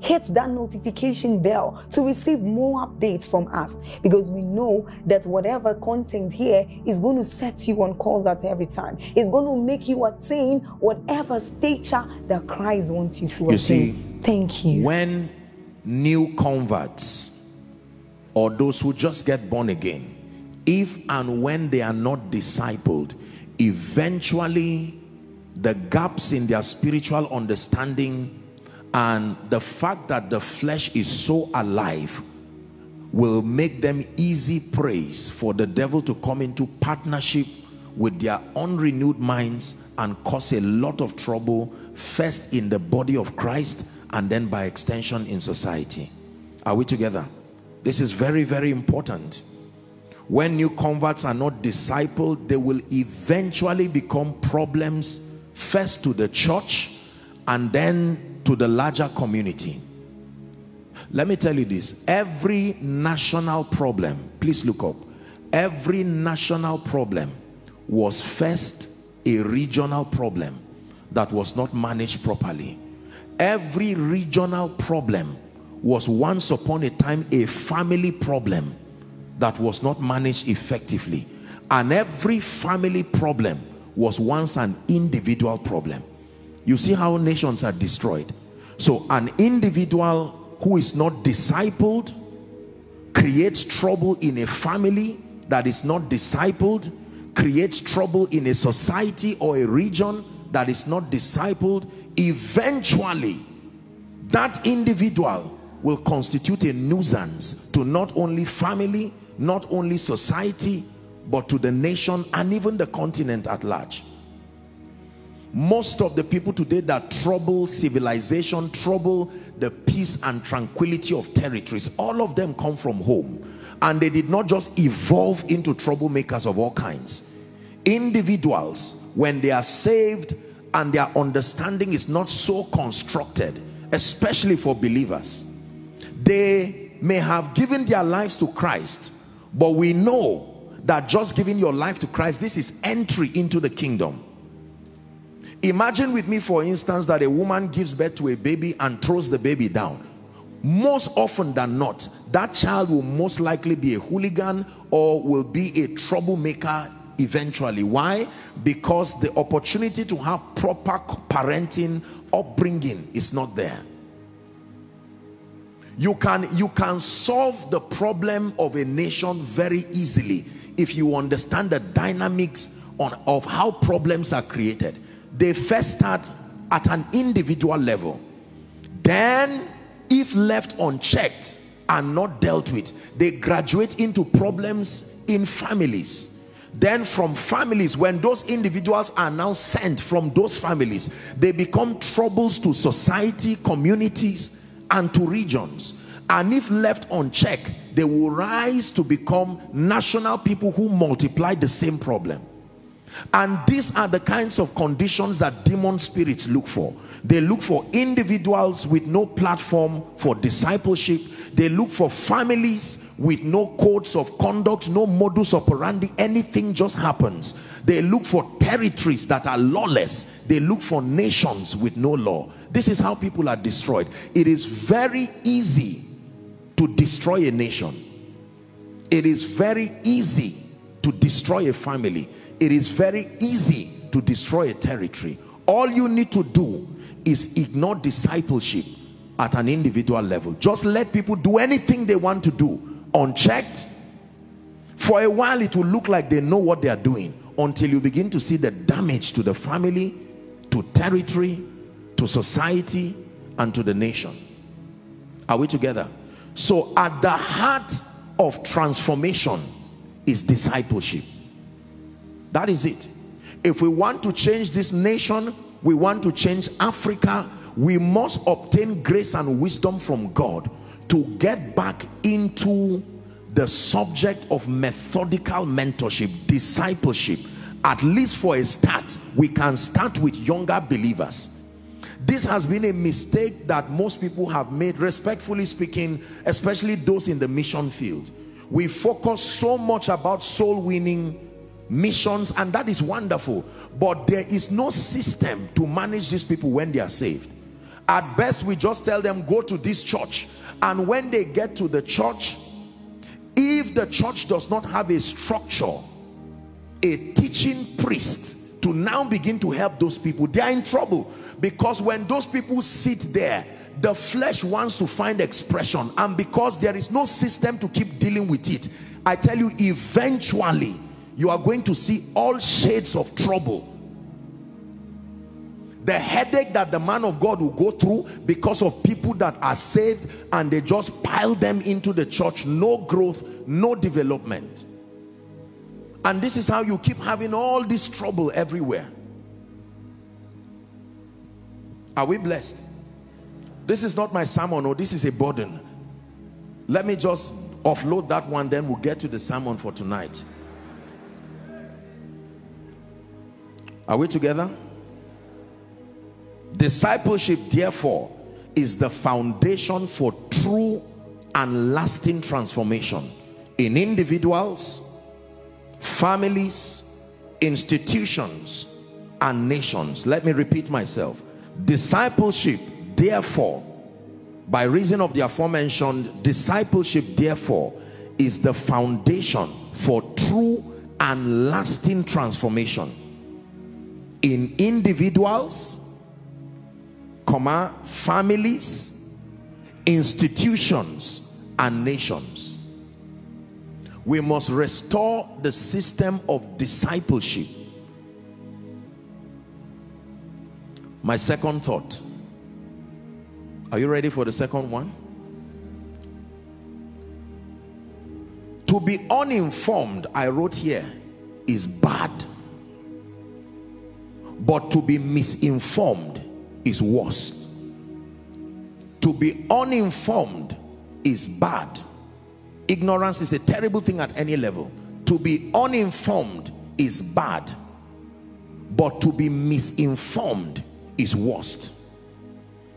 hit that notification bell to receive more updates from us because we know that whatever content here is going to set you on course at every time. It's going to make you attain whatever stature that Christ wants you to you attain. See, Thank you. When new converts or those who just get born again, if and when they are not discipled, eventually the gaps in their spiritual understanding and the fact that the flesh is so alive will make them easy praise for the devil to come into partnership with their unrenewed minds and cause a lot of trouble first in the body of Christ and then by extension in society. Are we together? This is very very important. When new converts are not discipled they will eventually become problems first to the church and then to the larger community. Let me tell you this. Every national problem please look up. Every national problem was first a regional problem that was not managed properly. Every regional problem was once upon a time a family problem that was not managed effectively. And every family problem was once an individual problem you see how nations are destroyed. So an individual who is not discipled creates trouble in a family that is not discipled, creates trouble in a society or a region that is not discipled. Eventually, that individual will constitute a nuisance to not only family, not only society, but to the nation and even the continent at large most of the people today that trouble civilization trouble the peace and tranquility of territories all of them come from home. And they did not just evolve into troublemakers of all kinds. Individuals when they are saved and their understanding is not so constructed especially for believers they may have given their lives to Christ. But we know that just giving your life to Christ this is entry into the kingdom Imagine with me, for instance, that a woman gives birth to a baby and throws the baby down. Most often than not, that child will most likely be a hooligan or will be a troublemaker eventually. Why? Because the opportunity to have proper parenting, upbringing is not there. You can, you can solve the problem of a nation very easily if you understand the dynamics on, of how problems are created they first start at an individual level. Then if left unchecked and not dealt with they graduate into problems in families. Then from families when those individuals are now sent from those families they become troubles to society communities and to regions. And if left unchecked they will rise to become national people who multiply the same problem and these are the kinds of conditions that demon spirits look for. They look for individuals with no platform for discipleship. They look for families with no codes of conduct no modus operandi. Anything just happens. They look for territories that are lawless. They look for nations with no law. This is how people are destroyed. It is very easy to destroy a nation. It is very easy to destroy a family it is very easy to destroy a territory all you need to do is ignore discipleship at an individual level. Just let people do anything they want to do unchecked. For a while, it will look like they know what they are doing until you begin to see the damage to the family, to territory, to society, and to the nation. Are we together? So at the heart of transformation is discipleship. That is it. If we want to change this nation, we want to change Africa, we must obtain grace and wisdom from God to get back into the subject of methodical mentorship, discipleship. At least for a start, we can start with younger believers. This has been a mistake that most people have made, respectfully speaking, especially those in the mission field. We focus so much about soul winning missions and that is wonderful. But there is no system to manage these people when they are saved. At best we just tell them go to this church. And when they get to the church if the church does not have a structure a teaching priest to now begin to help those people they are in trouble. Because when those people sit there the flesh wants to find expression and because there is no system to keep dealing with it i tell you eventually you are going to see all shades of trouble. The headache that the man of God will go through because of people that are saved and they just pile them into the church no growth no development. And this is how you keep having all this trouble everywhere. Are we blessed this is not my sermon or oh, this is a burden let me just offload that one then we'll get to the sermon for tonight are we together Discipleship, therefore, is the foundation for true and lasting transformation in individuals, families, institutions, and nations. Let me repeat myself. Discipleship, therefore, by reason of the aforementioned, discipleship, therefore, is the foundation for true and lasting transformation in individuals, comma, families, institutions, and nations. We must restore the system of discipleship. My second thought. Are you ready for the second one? To be uninformed, I wrote here, is bad. But to be misinformed is worse. To be uninformed is bad. Ignorance is a terrible thing at any level. To be uninformed is bad. But to be misinformed is worst.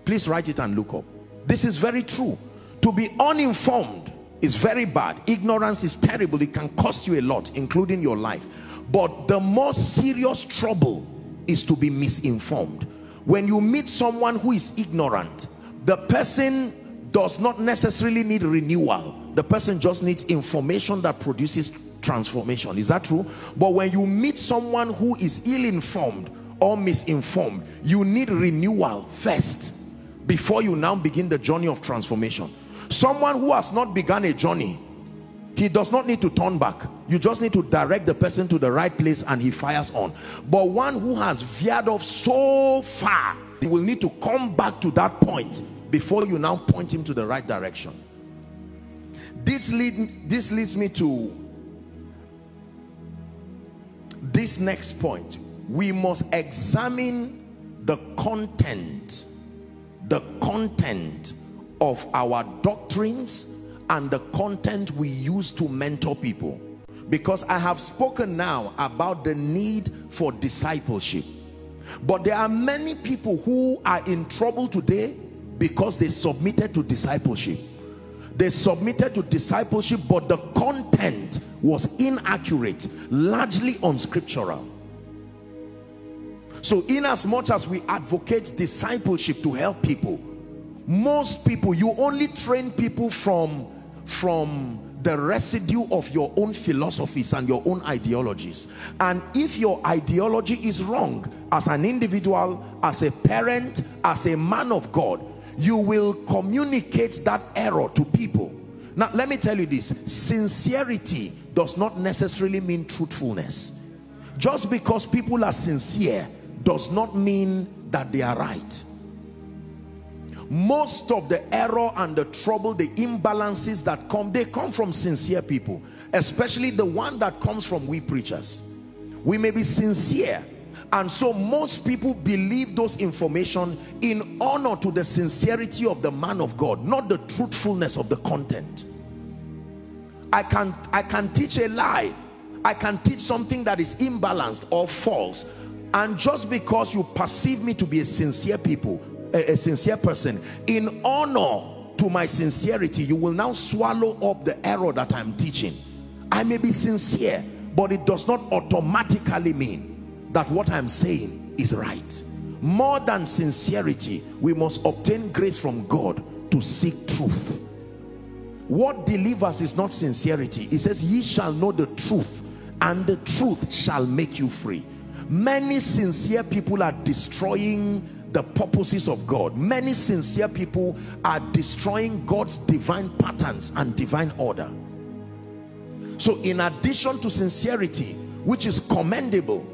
Please write it and look up. This is very true. To be uninformed is very bad. Ignorance is terrible. It can cost you a lot, including your life. But the most serious trouble is to be misinformed when you meet someone who is ignorant the person does not necessarily need renewal the person just needs information that produces transformation is that true but when you meet someone who is ill-informed or misinformed you need renewal first before you now begin the journey of transformation. Someone who has not begun a journey he does not need to turn back. You just need to direct the person to the right place and he fires on. But one who has veered off so far he will need to come back to that point before you now point him to the right direction. This lead this leads me to this next point. We must examine the content the content of our doctrines and the content we use to mentor people. Because I have spoken now about the need for discipleship. But there are many people who are in trouble today because they submitted to discipleship. They submitted to discipleship but the content was inaccurate largely unscriptural so in as much as we advocate discipleship to help people most people you only train people from from the residue of your own philosophies and your own ideologies. And if your ideology is wrong as an individual as a parent as a man of God you will communicate that error to people. Now let me tell you this. Sincerity does not necessarily mean truthfulness. Just because people are sincere does not mean that they are right. Most of the error and the trouble the imbalances that come they come from sincere people especially the one that comes from we preachers. We may be sincere and so most people believe those information in honor to the sincerity of the man of God not the truthfulness of the content. I can I can teach a lie. I can teach something that is imbalanced or false and just because you perceive me to be a sincere people a, a sincere person in honor to my sincerity you will now swallow up the error that I'm teaching. I may be sincere but it does not automatically mean that what I'm saying is right. More than sincerity we must obtain grace from God to seek truth. What delivers is not sincerity. He says ye shall know the truth and the truth shall make you free many sincere people are destroying the purposes of God. Many sincere people are destroying God's divine patterns and divine order. So in addition to sincerity which is commendable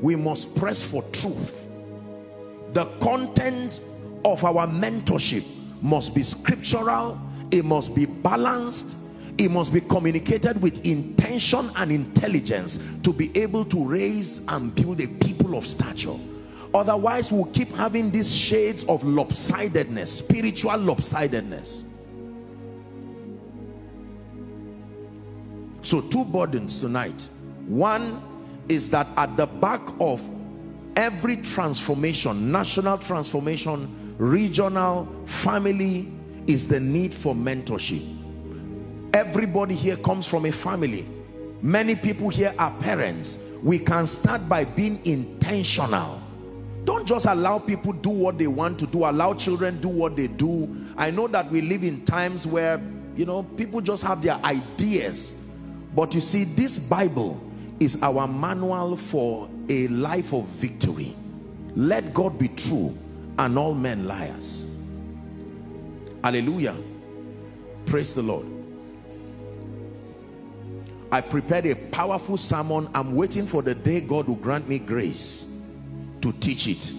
we must press for truth. The content of our mentorship must be scriptural it must be balanced it must be communicated with intention and intelligence to be able to raise and build a people of stature. Otherwise we'll keep having these shades of lopsidedness spiritual lopsidedness. So two burdens tonight. One is that at the back of every transformation national transformation regional family is the need for mentorship everybody here comes from a family. Many people here are parents. We can start by being intentional. Don't just allow people do what they want to do. Allow children do what they do. I know that we live in times where you know people just have their ideas. But you see this bible is our manual for a life of victory. Let god be true and all men liars. Hallelujah. Praise the lord i prepared a powerful sermon. I'm waiting for the day god will grant me grace to teach it.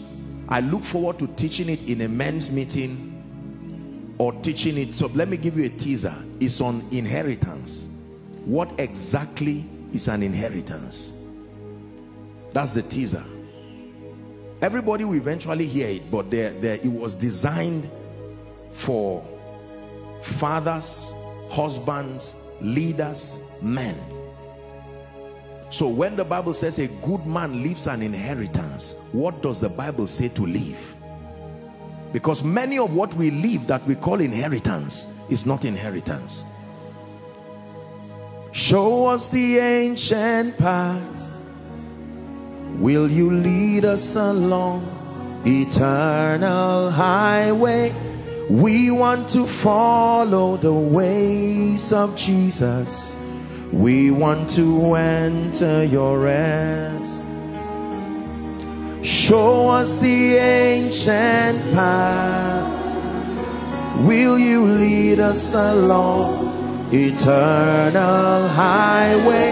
I look forward to teaching it in a men's meeting or teaching it. So let me give you a teaser. It's on inheritance. What exactly is an inheritance? That's the teaser. Everybody will eventually hear it but there, there it was designed for fathers husbands leaders men so when the bible says a good man leaves an inheritance what does the bible say to leave because many of what we leave that we call inheritance is not inheritance Show us the ancient path. Will you lead us along eternal highway? We want to follow the ways of Jesus. We want to enter your rest. Show us the ancient path. Will you lead us along eternal highway.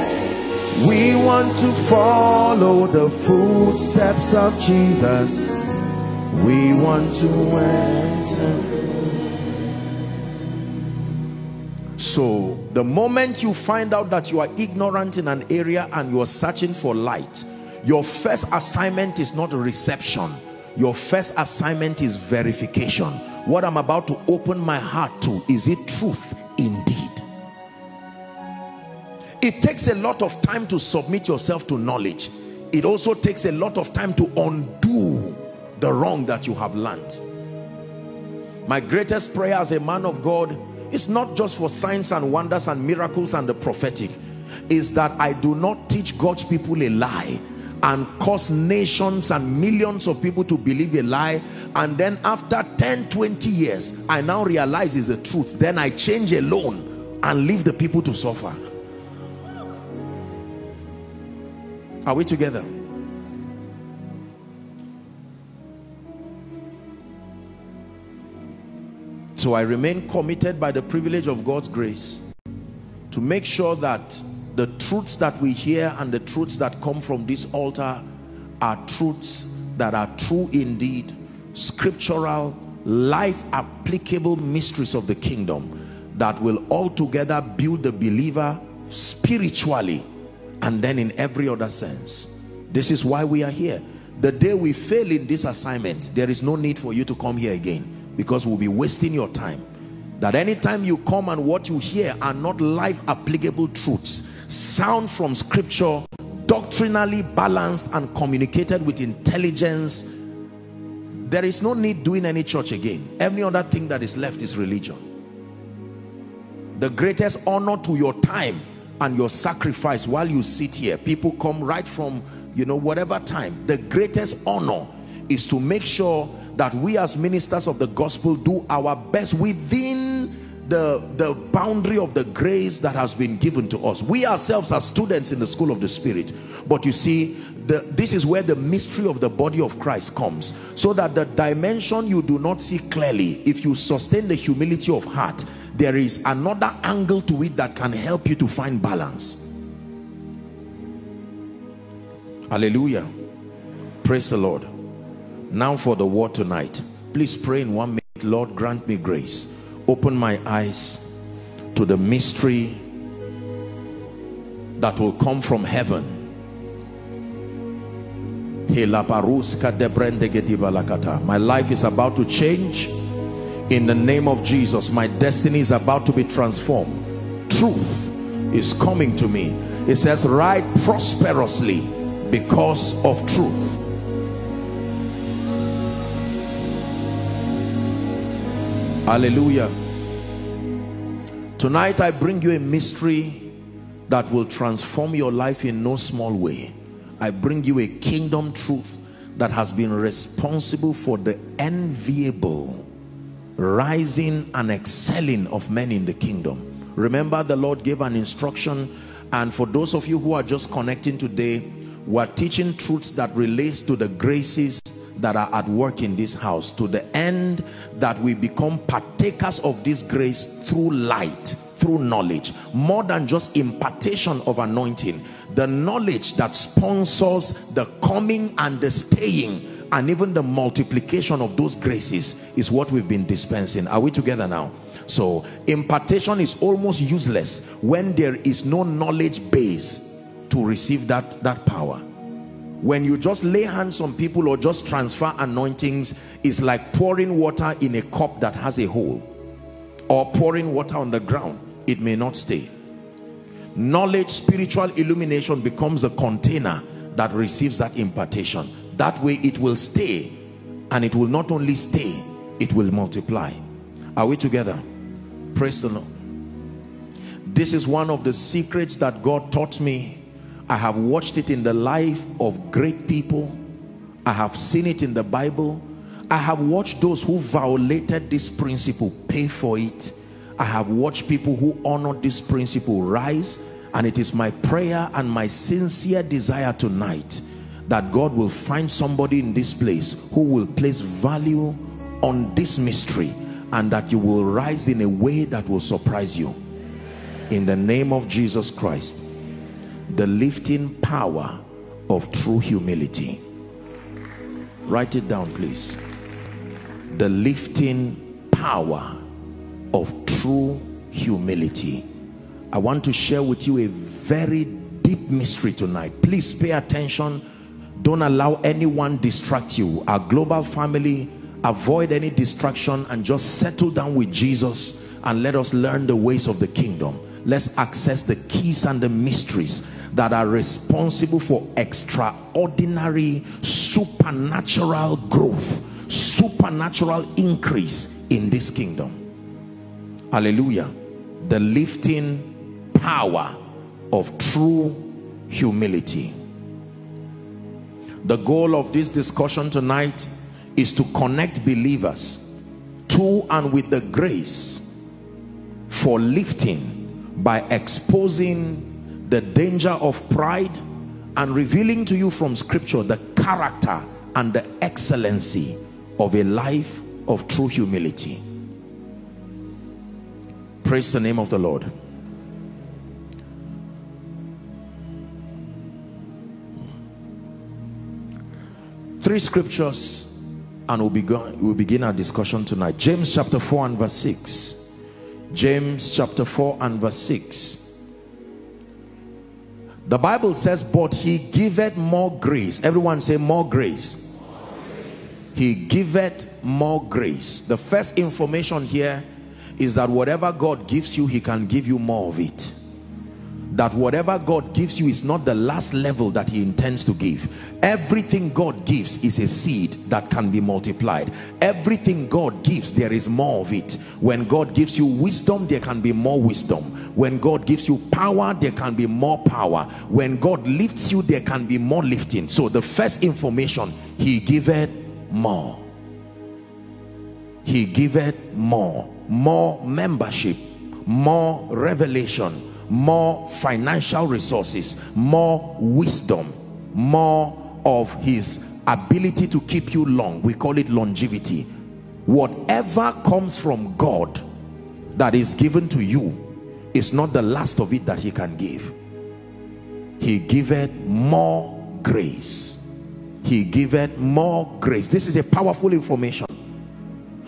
We want to follow the footsteps of Jesus. We want to enter. So, the moment you find out that you are ignorant in an area and you are searching for light, your first assignment is not a reception. Your first assignment is verification. What I'm about to open my heart to, is it truth indeed? It takes a lot of time to submit yourself to knowledge. It also takes a lot of time to undo the wrong that you have learned. My greatest prayer as a man of God is not just for signs and wonders and miracles and the prophetic. Is that I do not teach God's people a lie and cause nations and millions of people to believe a lie and then after 10 20 years I now realize is the truth then I change alone and leave the people to suffer Are we together? So I remain committed by the privilege of God's grace to make sure that the truths that we hear and the truths that come from this altar are truths that are true indeed, scriptural, life applicable mysteries of the kingdom that will altogether build the believer spiritually and then in every other sense. This is why we are here. The day we fail in this assignment, there is no need for you to come here again because we'll be wasting your time. That anytime you come and what you hear are not life applicable truths, sound from scripture, doctrinally balanced and communicated with intelligence, there is no need doing any church again. Any other thing that is left is religion. The greatest honor to your time and your sacrifice while you sit here people come right from you know whatever time the greatest honor is to make sure that we as ministers of the gospel do our best within the the boundary of the grace that has been given to us. We ourselves are students in the school of the spirit but you see the this is where the mystery of the body of christ comes so that the dimension you do not see clearly if you sustain the humility of heart there is another angle to it that can help you to find balance. Hallelujah. Praise the lord now for the word tonight. Please pray in one minute. Lord grant me grace. Open my eyes to the mystery that will come from heaven. My life is about to change. In the name of Jesus my destiny is about to be transformed. Truth is coming to me. It says ride prosperously because of truth hallelujah. Tonight I bring you a mystery that will transform your life in no small way. I bring you a kingdom truth that has been responsible for the enviable rising and excelling of men in the kingdom. Remember the lord gave an instruction and for those of you who are just connecting today we're teaching truths that relates to the graces that are at work in this house to the end that we become partakers of this grace through light through knowledge. More than just impartation of anointing the knowledge that sponsors the coming and the staying and even the multiplication of those graces is what we've been dispensing. Are we together now? So impartation is almost useless when there is no knowledge base to receive that that power when you just lay hands on people or just transfer anointings it's like pouring water in a cup that has a hole or pouring water on the ground. It may not stay. Knowledge spiritual illumination becomes a container that receives that impartation. That way it will stay and it will not only stay it will multiply. Are we together? Praise the lord. This is one of the secrets that god taught me i have watched it in the life of great people. I have seen it in the bible. I have watched those who violated this principle pay for it. I have watched people who honor this principle rise and it is my prayer and my sincere desire tonight that God will find somebody in this place who will place value on this mystery and that you will rise in a way that will surprise you. In the name of Jesus Christ the lifting power of true humility. Write it down please. The lifting power of true humility. I want to share with you a very deep mystery tonight. Please pay attention. Don't allow anyone distract you. Our global family avoid any distraction and just settle down with jesus and let us learn the ways of the kingdom let's access the keys and the mysteries that are responsible for extraordinary supernatural growth supernatural increase in this kingdom. Hallelujah. The lifting power of true humility. The goal of this discussion tonight is to connect believers to and with the grace for lifting by exposing the danger of pride and revealing to you from scripture the character and the excellency of a life of true humility Praise the name of the Lord. Three scriptures and we'll begin, we'll begin our discussion tonight. James chapter 4 and verse 6. James chapter 4 and verse 6. The Bible says, but he giveth more grace. Everyone say more grace. more grace. He giveth more grace. The first information here is that whatever God gives you, he can give you more of it that whatever God gives you is not the last level that he intends to give. Everything God gives is a seed that can be multiplied. Everything God gives, there is more of it. When God gives you wisdom, there can be more wisdom. When God gives you power, there can be more power. When God lifts you, there can be more lifting. So the first information, he giveth more. He giveth more. More membership, more revelation, more financial resources more wisdom more of his ability to keep you long. We call it longevity. Whatever comes from God that is given to you is not the last of it that he can give. He giveth more grace. He giveth more grace. This is a powerful information.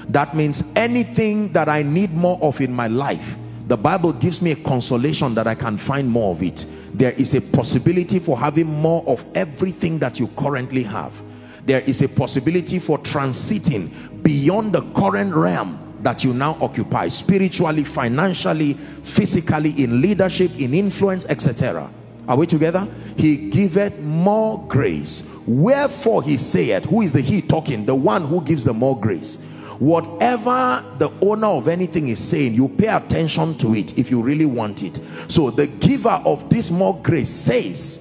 That means anything that I need more of in my life the Bible gives me a consolation that I can find more of it. There is a possibility for having more of everything that you currently have. There is a possibility for transiting beyond the current realm that you now occupy spiritually, financially, physically, in leadership, in influence, etc. Are we together? He giveth more grace. Wherefore he saith, who is the he talking? The one who gives the more grace whatever the owner of anything is saying you pay attention to it if you really want it. So the giver of this more grace says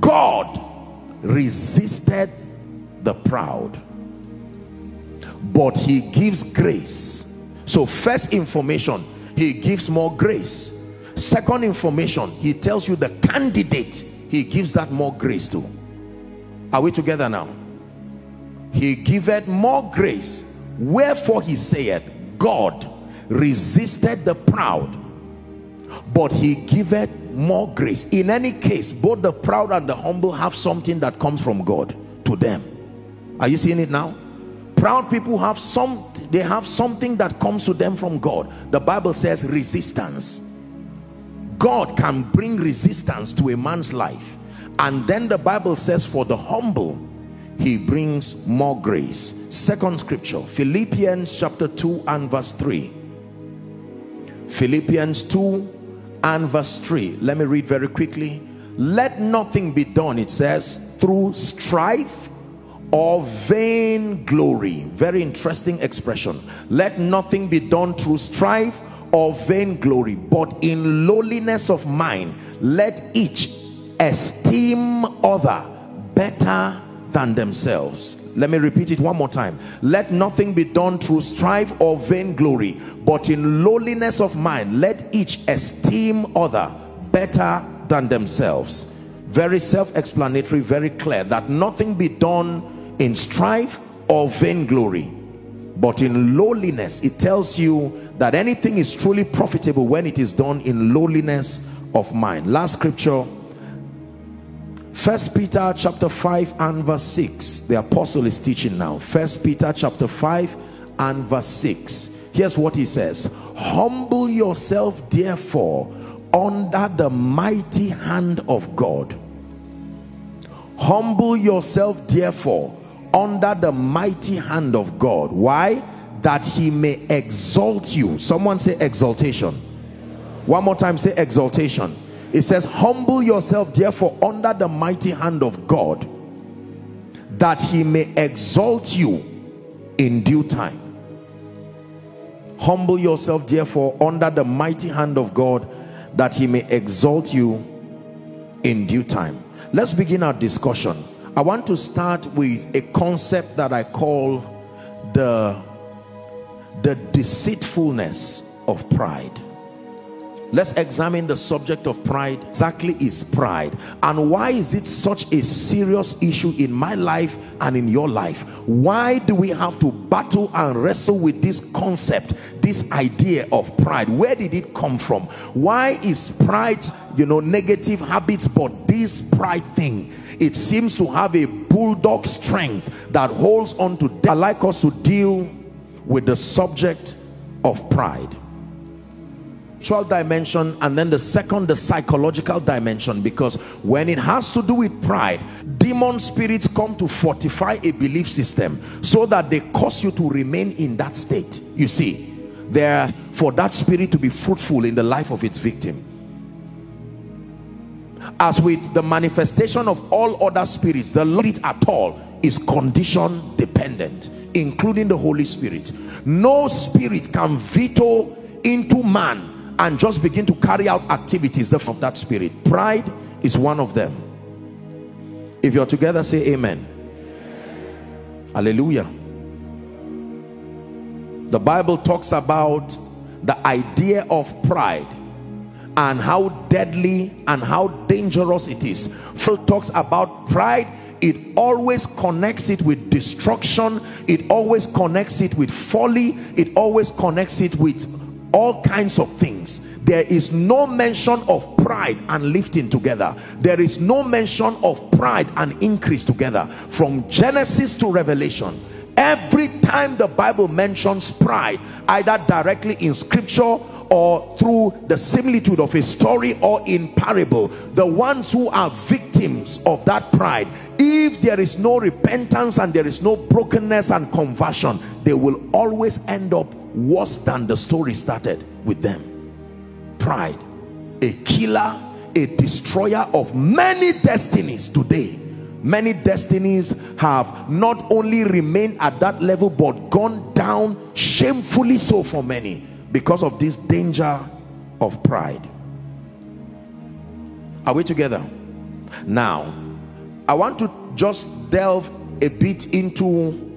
god resisted the proud but he gives grace. So first information he gives more grace. Second information he tells you the candidate he gives that more grace to. Are we together now? He giveth more grace wherefore he saith god resisted the proud but he giveth more grace. In any case both the proud and the humble have something that comes from god to them. Are you seeing it now? Proud people have some they have something that comes to them from god. The bible says resistance. God can bring resistance to a man's life. And then the bible says for the humble he brings more grace. Second scripture philippians chapter 2 and verse 3 philippians 2 and verse 3 let me read very quickly. Let nothing be done it says through strife or vain glory. Very interesting expression. Let nothing be done through strife or vain glory but in lowliness of mind let each esteem other better than themselves. Let me repeat it one more time. Let nothing be done through strife or vainglory but in lowliness of mind let each esteem other better than themselves. Very self-explanatory very clear that nothing be done in strife or vainglory but in lowliness. It tells you that anything is truly profitable when it is done in lowliness of mind. Last scripture first peter chapter 5 and verse 6 the apostle is teaching now. First peter chapter 5 and verse 6 here's what he says. Humble yourself therefore under the mighty hand of god. Humble yourself therefore under the mighty hand of god. Why? That he may exalt you. Someone say exaltation. One more time say exaltation it says humble yourself therefore under the mighty hand of God that he may exalt you in due time. Humble yourself therefore under the mighty hand of God that he may exalt you in due time. Let's begin our discussion. I want to start with a concept that I call the the deceitfulness of pride let's examine the subject of pride. Exactly is pride. And why is it such a serious issue in my life and in your life? Why do we have to battle and wrestle with this concept this idea of pride? Where did it come from? Why is pride you know negative habits but this pride thing it seems to have a bulldog strength that holds on to i like us to deal with the subject of pride spiritual dimension and then the second the psychological dimension. Because when it has to do with pride demon spirits come to fortify a belief system so that they cause you to remain in that state. You see there for that spirit to be fruitful in the life of its victim. As with the manifestation of all other spirits the Lord at all is condition dependent including the Holy Spirit. No spirit can veto into man and just begin to carry out activities of that spirit. Pride is one of them. If you're together say amen. Hallelujah. The bible talks about the idea of pride and how deadly and how dangerous it is. Phil talks about pride. It always connects it with destruction. It always connects it with folly. It always connects it with all kinds of things. There is no mention of pride and lifting together. There is no mention of pride and increase together. From genesis to revelation every time the bible mentions pride either directly in scripture or through the similitude of a story or in parable the ones who are victims of that pride if there is no repentance and there is no brokenness and conversion they will always end up worse than the story started with them. Pride a killer a destroyer of many destinies today. Many destinies have not only remained at that level but gone down shamefully so for many because of this danger of pride. Are we together? Now i want to just delve a bit into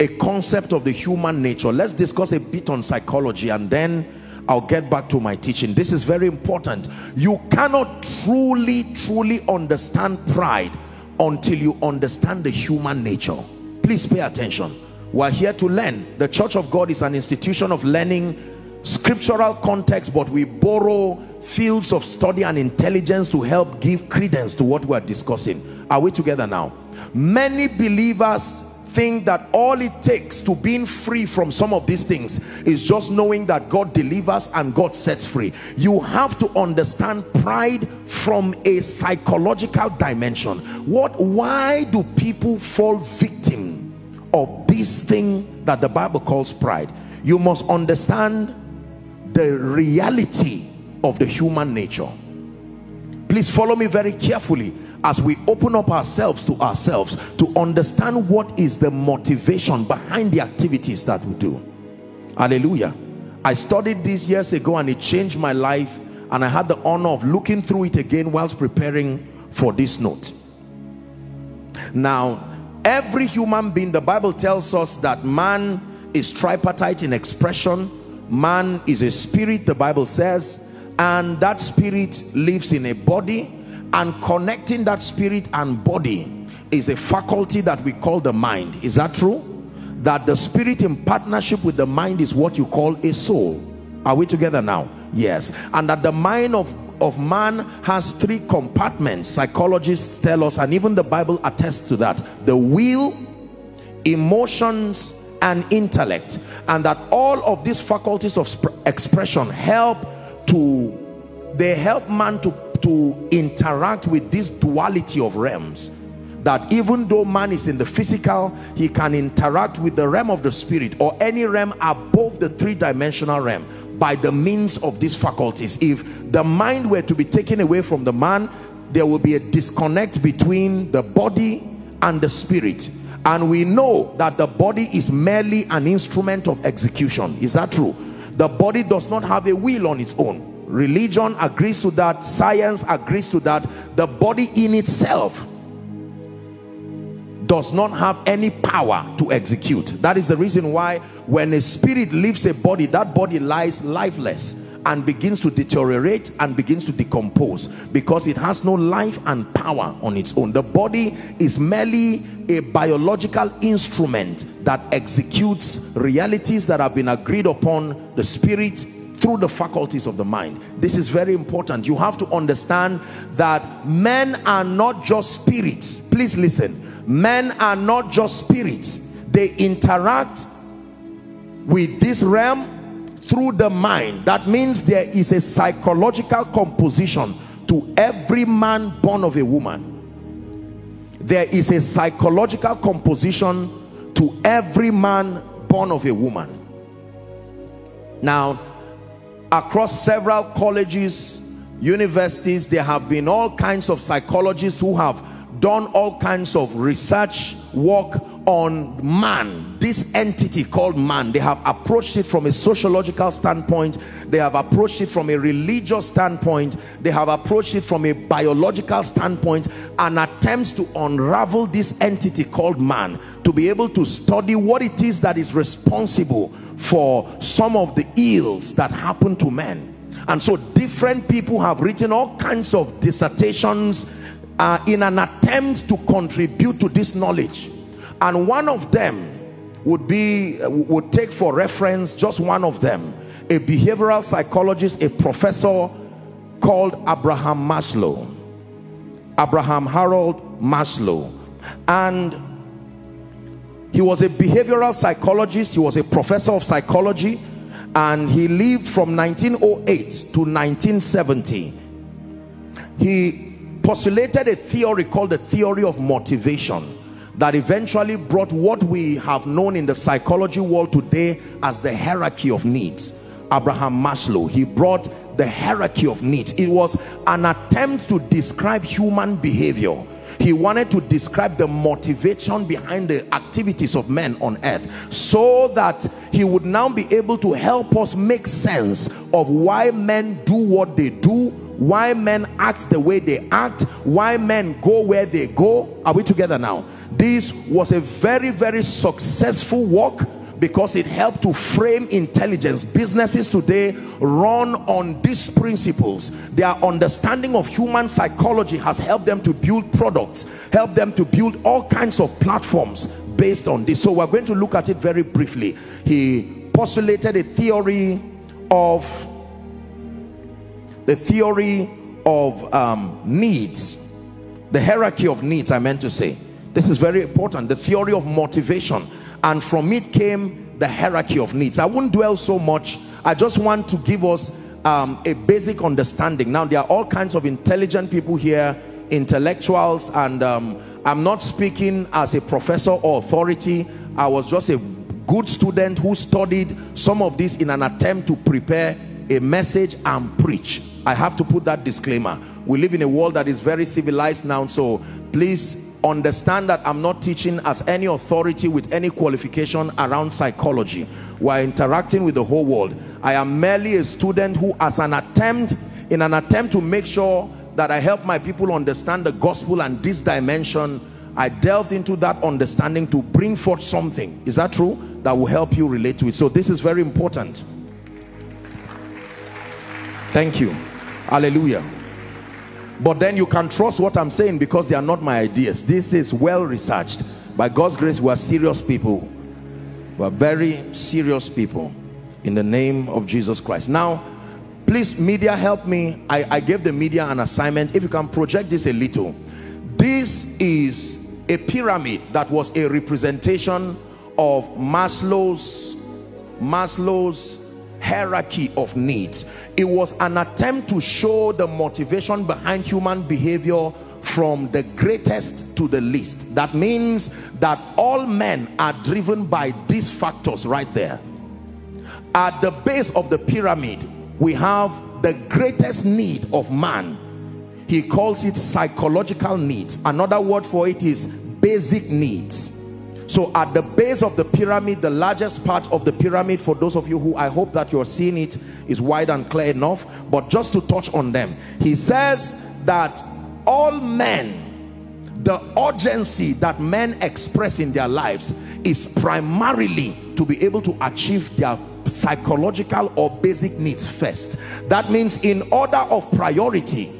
a concept of the human nature. Let's discuss a bit on psychology and then I'll get back to my teaching. This is very important. You cannot truly truly understand pride until you understand the human nature. Please pay attention. We're here to learn. The church of God is an institution of learning scriptural context but we borrow fields of study and intelligence to help give credence to what we're discussing. Are we together now? Many believers think that all it takes to being free from some of these things is just knowing that God delivers and God sets free. You have to understand pride from a psychological dimension. What, why do people fall victim of this thing that the Bible calls pride? You must understand the reality of the human nature. Please follow me very carefully as we open up ourselves to ourselves to understand what is the motivation behind the activities that we do. Hallelujah. I studied this years ago and it changed my life and i had the honor of looking through it again whilst preparing for this note. Now every human being the bible tells us that man is tripartite in expression man is a spirit the bible says and that spirit lives in a body and connecting that spirit and body is a faculty that we call the mind. Is that true? That the spirit in partnership with the mind is what you call a soul. Are we together now? Yes. And that the mind of of man has three compartments psychologists tell us and even the bible attests to that. The will emotions and intellect. And that all of these faculties of expression help to they help man to to interact with this duality of realms. That even though man is in the physical he can interact with the realm of the spirit or any realm above the three-dimensional realm by the means of these faculties. If the mind were to be taken away from the man there will be a disconnect between the body and the spirit. And we know that the body is merely an instrument of execution. Is that true the body does not have a will on its own. Religion agrees to that. Science agrees to that. The body in itself does not have any power to execute. That is the reason why when a spirit leaves a body that body lies lifeless and begins to deteriorate and begins to decompose because it has no life and power on its own. The body is merely a biological instrument that executes realities that have been agreed upon the spirit through the faculties of the mind. This is very important. You have to understand that men are not just spirits. Please listen. Men are not just spirits. They interact with this realm through the mind. That means there is a psychological composition to every man born of a woman. There is a psychological composition to every man born of a woman. Now, across several colleges, universities, there have been all kinds of psychologists who have done all kinds of research work on man. This entity called man they have approached it from a sociological standpoint. They have approached it from a religious standpoint. They have approached it from a biological standpoint and attempts to unravel this entity called man to be able to study what it is that is responsible for some of the ills that happen to men. And so different people have written all kinds of dissertations uh, in an attempt to contribute to this knowledge and one of them would be uh, would take for reference just one of them a behavioral psychologist a professor called Abraham Maslow. Abraham Harold Maslow. And he was a behavioral psychologist he was a professor of psychology and he lived from 1908 to 1970 he postulated a theory called the theory of motivation that eventually brought what we have known in the psychology world today as the hierarchy of needs. Abraham Maslow he brought the hierarchy of needs. It was an attempt to describe human behavior. He wanted to describe the motivation behind the activities of men on earth so that he would now be able to help us make sense of why men do what they do why men act the way they act why men go where they go are we together now? This was a very very successful work because it helped to frame intelligence. Businesses today run on these principles. Their understanding of human psychology has helped them to build products help them to build all kinds of platforms based on this. So we're going to look at it very briefly. He postulated a theory of the theory of um, needs the hierarchy of needs I meant to say. This is very important the theory of motivation. And from it came the hierarchy of needs. I won't dwell so much. I just want to give us um, a basic understanding. Now there are all kinds of intelligent people here intellectuals and um, I'm not speaking as a professor or authority. I was just a good student who studied some of this in an attempt to prepare a message and preach I have to put that disclaimer. We live in a world that is very civilized now so please understand that I'm not teaching as any authority with any qualification around psychology. We're interacting with the whole world. I am merely a student who as an attempt in an attempt to make sure that I help my people understand the gospel and this dimension I delved into that understanding to bring forth something. Is that true? That will help you relate to it. So this is very important. Thank you hallelujah. But then you can trust what i'm saying because they are not my ideas. This is well researched. By god's grace we are serious people. We are very serious people in the name of jesus christ. Now please media help me. I, I gave the media an assignment. If you can project this a little. This is a pyramid that was a representation of maslow's maslow's hierarchy of needs. It was an attempt to show the motivation behind human behavior from the greatest to the least. That means that all men are driven by these factors right there. At the base of the pyramid we have the greatest need of man. He calls it psychological needs. Another word for it is basic needs so at the base of the pyramid the largest part of the pyramid for those of you who i hope that you're seeing it is wide and clear enough. But just to touch on them he says that all men the urgency that men express in their lives is primarily to be able to achieve their psychological or basic needs first. That means in order of priority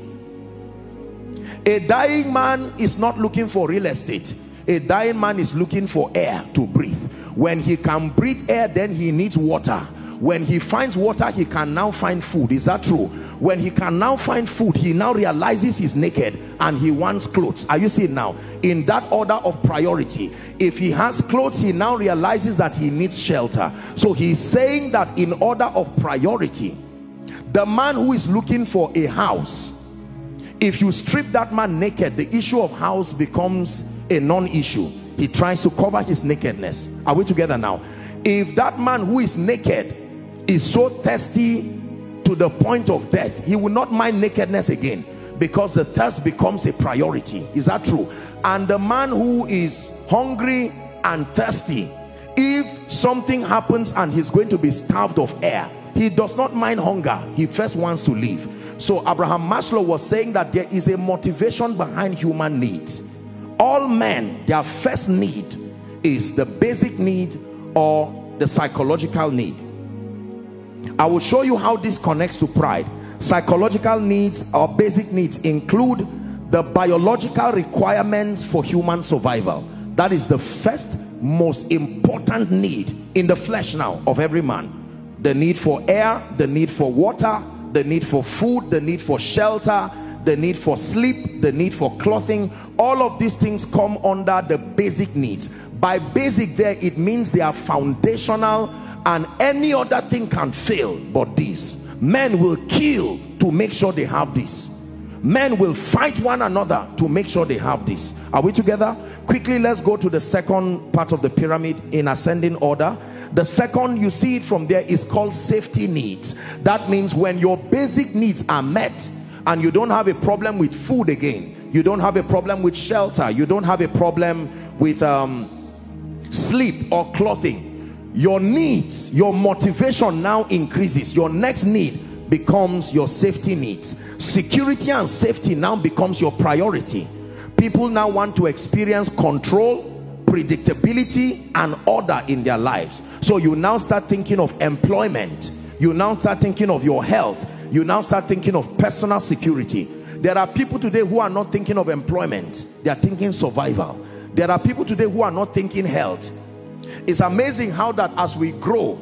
a dying man is not looking for real estate a dying man is looking for air to breathe. When he can breathe air then he needs water. When he finds water he can now find food. Is that true? When he can now find food he now realizes he's naked and he wants clothes. Are you seeing now? In that order of priority if he has clothes he now realizes that he needs shelter. So he's saying that in order of priority the man who is looking for a house if you strip that man naked the issue of house becomes a non-issue. He tries to cover his nakedness. Are we together now? If that man who is naked is so thirsty to the point of death he will not mind nakedness again because the thirst becomes a priority. Is that true? And the man who is hungry and thirsty if something happens and he's going to be starved of air he does not mind hunger. He first wants to live so abraham maslow was saying that there is a motivation behind human needs all men their first need is the basic need or the psychological need I will show you how this connects to pride. Psychological needs or basic needs include the biological requirements for human survival. That is the first most important need in the flesh now of every man. The need for air, the need for water, the need for food, the need for shelter, the need for sleep, the need for clothing. All of these things come under the basic needs. By basic there, it means they are foundational and any other thing can fail but this men will kill to make sure they have this men will fight one another to make sure they have this. Are we together? Quickly let's go to the second part of the pyramid in ascending order. The second you see it from there is called safety needs. That means when your basic needs are met and you don't have a problem with food again you don't have a problem with shelter you don't have a problem with um, sleep or clothing your needs your motivation now increases. Your next need becomes your safety needs security and safety now becomes your priority. People now want to experience control predictability and order in their lives. So you now start thinking of employment. You now start thinking of your health. You now start thinking of personal security. There are people today who are not thinking of employment. They are thinking survival. There are people today who are not thinking health. It's amazing how that as we grow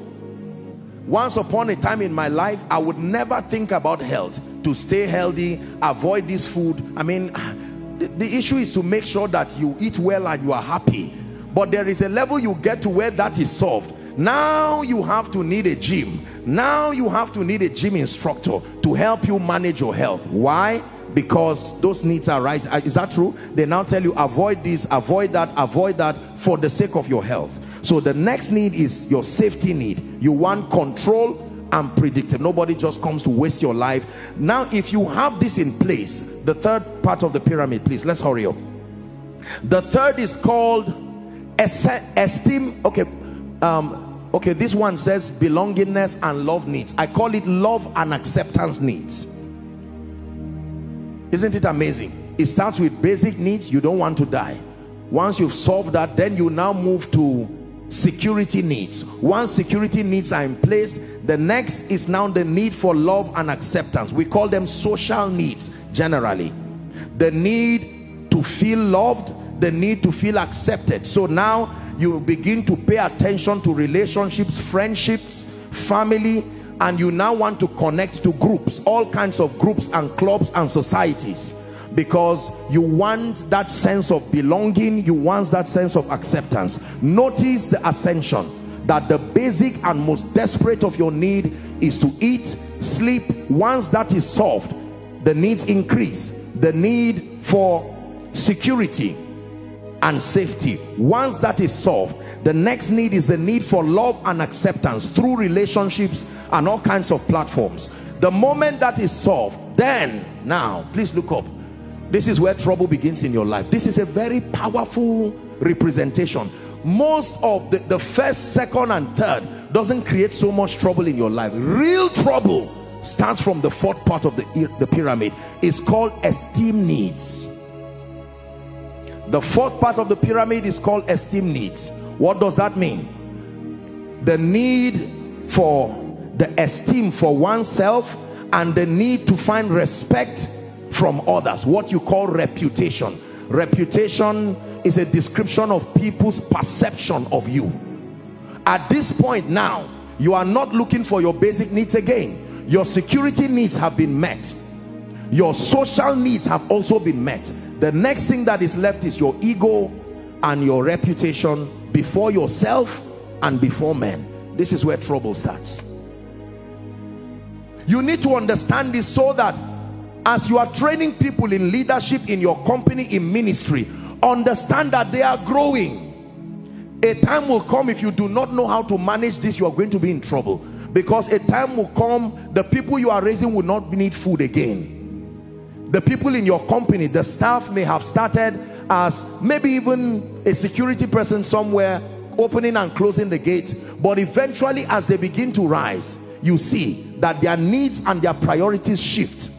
once upon a time in my life i would never think about health. To stay healthy avoid this food. I mean the, the, issue is to make sure that you eat well and you are happy. But there is a level you get to where that is solved. Now you have to need a gym. Now you have to need a gym instructor to help you manage your health. Why because those needs are right is that true? They now tell you avoid this avoid that avoid that for the sake of your health. So the next need is your safety need. You want control and predictive. Nobody just comes to waste your life. Now if you have this in place the third part of the pyramid please let's hurry up. The third is called esteem okay um okay this one says belongingness and love needs. I call it love and acceptance needs isn't it amazing? It starts with basic needs you don't want to die. Once you've solved that then you now move to security needs. Once security needs are in place the next is now the need for love and acceptance. We call them social needs generally. The need to feel loved the need to feel accepted. So now you begin to pay attention to relationships friendships family and you now want to connect to groups all kinds of groups and clubs and societies. Because you want that sense of belonging you want that sense of acceptance. Notice the ascension that the basic and most desperate of your need is to eat sleep. Once that is solved the needs increase. The need for security and safety. Once that is solved the next need is the need for love and acceptance through relationships and all kinds of platforms. The moment that is solved then now please look up. This is where trouble begins in your life. This is a very powerful representation. Most of the, the first second and third doesn't create so much trouble in your life. Real trouble starts from the fourth part of the, the pyramid. It's called esteem needs the fourth part of the pyramid is called esteem needs. What does that mean? The need for the esteem for oneself and the need to find respect from others. What you call reputation. Reputation is a description of people's perception of you. At this point now you are not looking for your basic needs again. Your security needs have been met. Your social needs have also been met the next thing that is left is your ego and your reputation before yourself and before men. This is where trouble starts. You need to understand this so that as you are training people in leadership in your company in ministry understand that they are growing. A time will come if you do not know how to manage this you are going to be in trouble. Because a time will come the people you are raising will not need food again the people in your company the staff may have started as maybe even a security person somewhere opening and closing the gate. But eventually as they begin to rise you see that their needs and their priorities shift.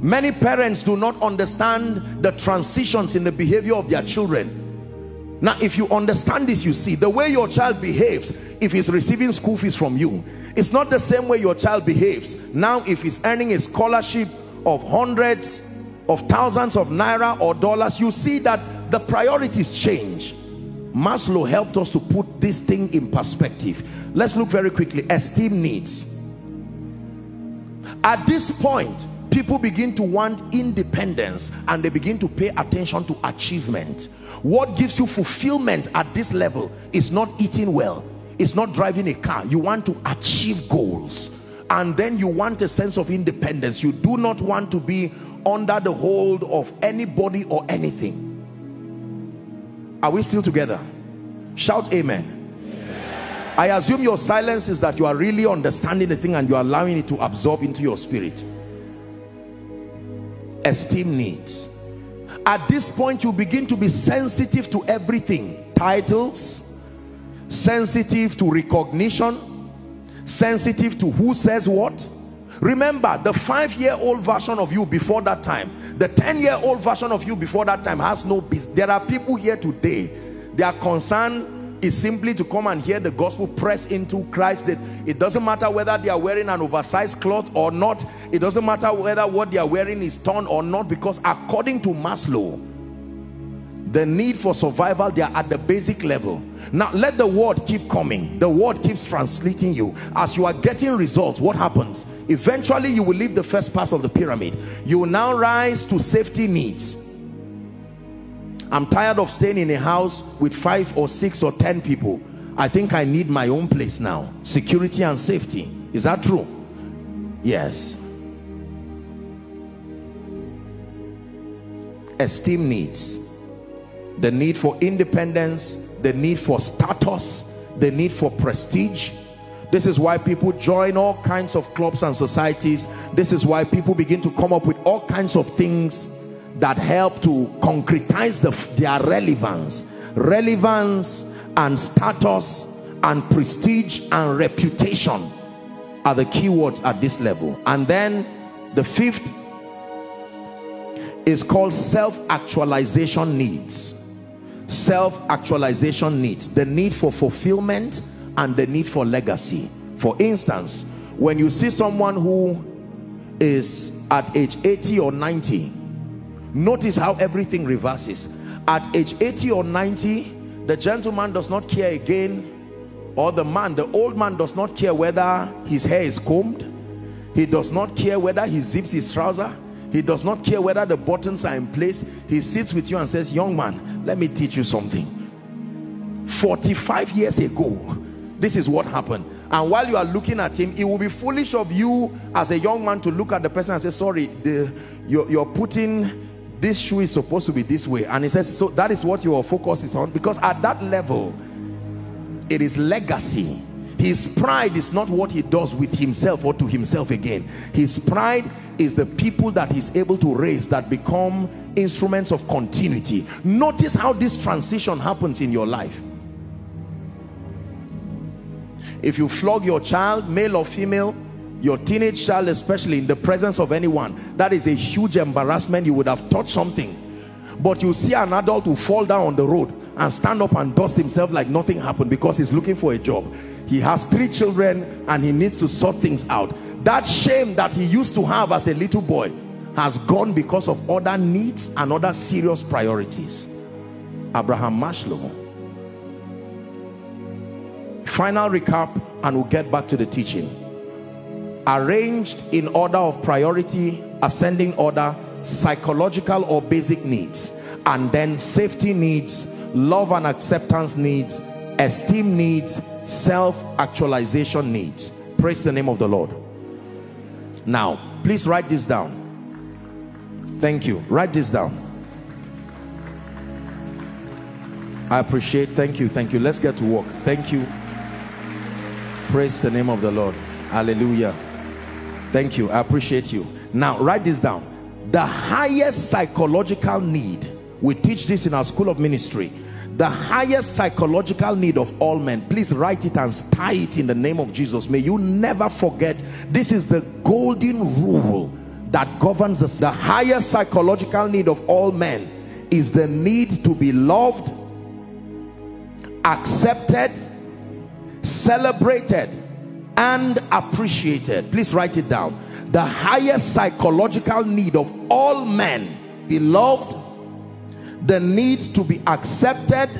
Many parents do not understand the transitions in the behavior of their children now if you understand this you see the way your child behaves if he's receiving school fees from you it's not the same way your child behaves. Now if he's earning a scholarship of hundreds of thousands of naira or dollars you see that the priorities change. Maslow helped us to put this thing in perspective. Let's look very quickly. Esteem needs. At this point people begin to want independence and they begin to pay attention to achievement. What gives you fulfillment at this level is not eating well it's not driving a car. You want to achieve goals. And then you want a sense of independence. You do not want to be under the hold of anybody or anything. Are we still together? Shout amen. I assume your silence is that you are really understanding the thing and you are allowing it to absorb into your spirit esteem needs. At this point you begin to be sensitive to everything. Titles sensitive to recognition sensitive to who says what. Remember the five-year-old version of you before that time the 10-year-old version of you before that time has no peace there are people here today they are concern is simply to come and hear the gospel press into Christ. That it doesn't matter whether they are wearing an oversized cloth or not. It doesn't matter whether what they are wearing is torn or not because according to Maslow the need for survival they are at the basic level. Now let the word keep coming. The word keeps translating you. As you are getting results what happens? Eventually you will leave the first part of the pyramid. You will now rise to safety needs I'm tired of staying in a house with five or six or ten people. I think I need my own place now. Security and safety. Is that true? Yes. Esteem needs. The need for independence, the need for status, the need for prestige. This is why people join all kinds of clubs and societies. This is why people begin to come up with all kinds of things that help to concretize the, their relevance relevance and status and prestige and reputation are the keywords at this level. And then the fifth is called self-actualization needs. Self-actualization needs. The need for fulfillment and the need for legacy. For instance when you see someone who is at age 80 or 90 notice how everything reverses. At age 80 or 90 the gentleman does not care again or the man the old man does not care whether his hair is combed. He does not care whether he zips his trouser. He does not care whether the buttons are in place. He sits with you and says young man let me teach you something. 45 years ago this is what happened. And while you are looking at him it will be foolish of you as a young man to look at the person and say sorry the you're, you're putting this shoe is supposed to be this way. And he says so that is what your focus is on. Because at that level it is legacy. His pride is not what he does with himself or to himself again. His pride is the people that he's able to raise that become instruments of continuity. Notice how this transition happens in your life. If you flog your child male or female your teenage child especially in the presence of anyone that is a huge embarrassment. You would have taught something. But you see an adult who fall down on the road and stand up and dust himself like nothing happened because he's looking for a job. He has three children and he needs to sort things out. That shame that he used to have as a little boy has gone because of other needs and other serious priorities. Abraham Maslow final recap and we'll get back to the teaching arranged in order of priority ascending order psychological or basic needs and then safety needs love and acceptance needs esteem needs self-actualization needs. Praise the name of the lord. Now please write this down. Thank you. Write this down. I appreciate thank you thank you. Let's get to work. Thank you. Praise the name of the lord. Hallelujah thank you. I appreciate you. Now write this down. The highest psychological need we teach this in our school of ministry. The highest psychological need of all men please write it and tie it in the name of jesus. May you never forget this is the golden rule that governs us the highest psychological need of all men is the need to be loved accepted celebrated and appreciated. Please write it down. The highest psychological need of all men beloved the need to be accepted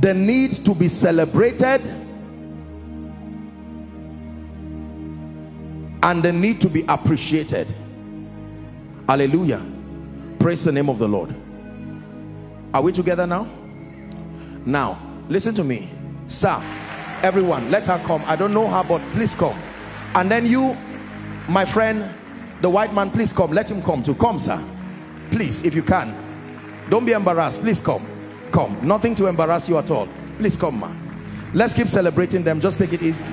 the need to be celebrated and the need to be appreciated. Hallelujah. Praise the name of the lord. Are we together now? Now listen to me sir everyone let her come. I don't know her but please come. And then you my friend the white man please come. Let him come to come sir. Please if you can. Don't be embarrassed. Please come. Come. Nothing to embarrass you at all. Please come ma. Let's keep celebrating them. Just take it easy.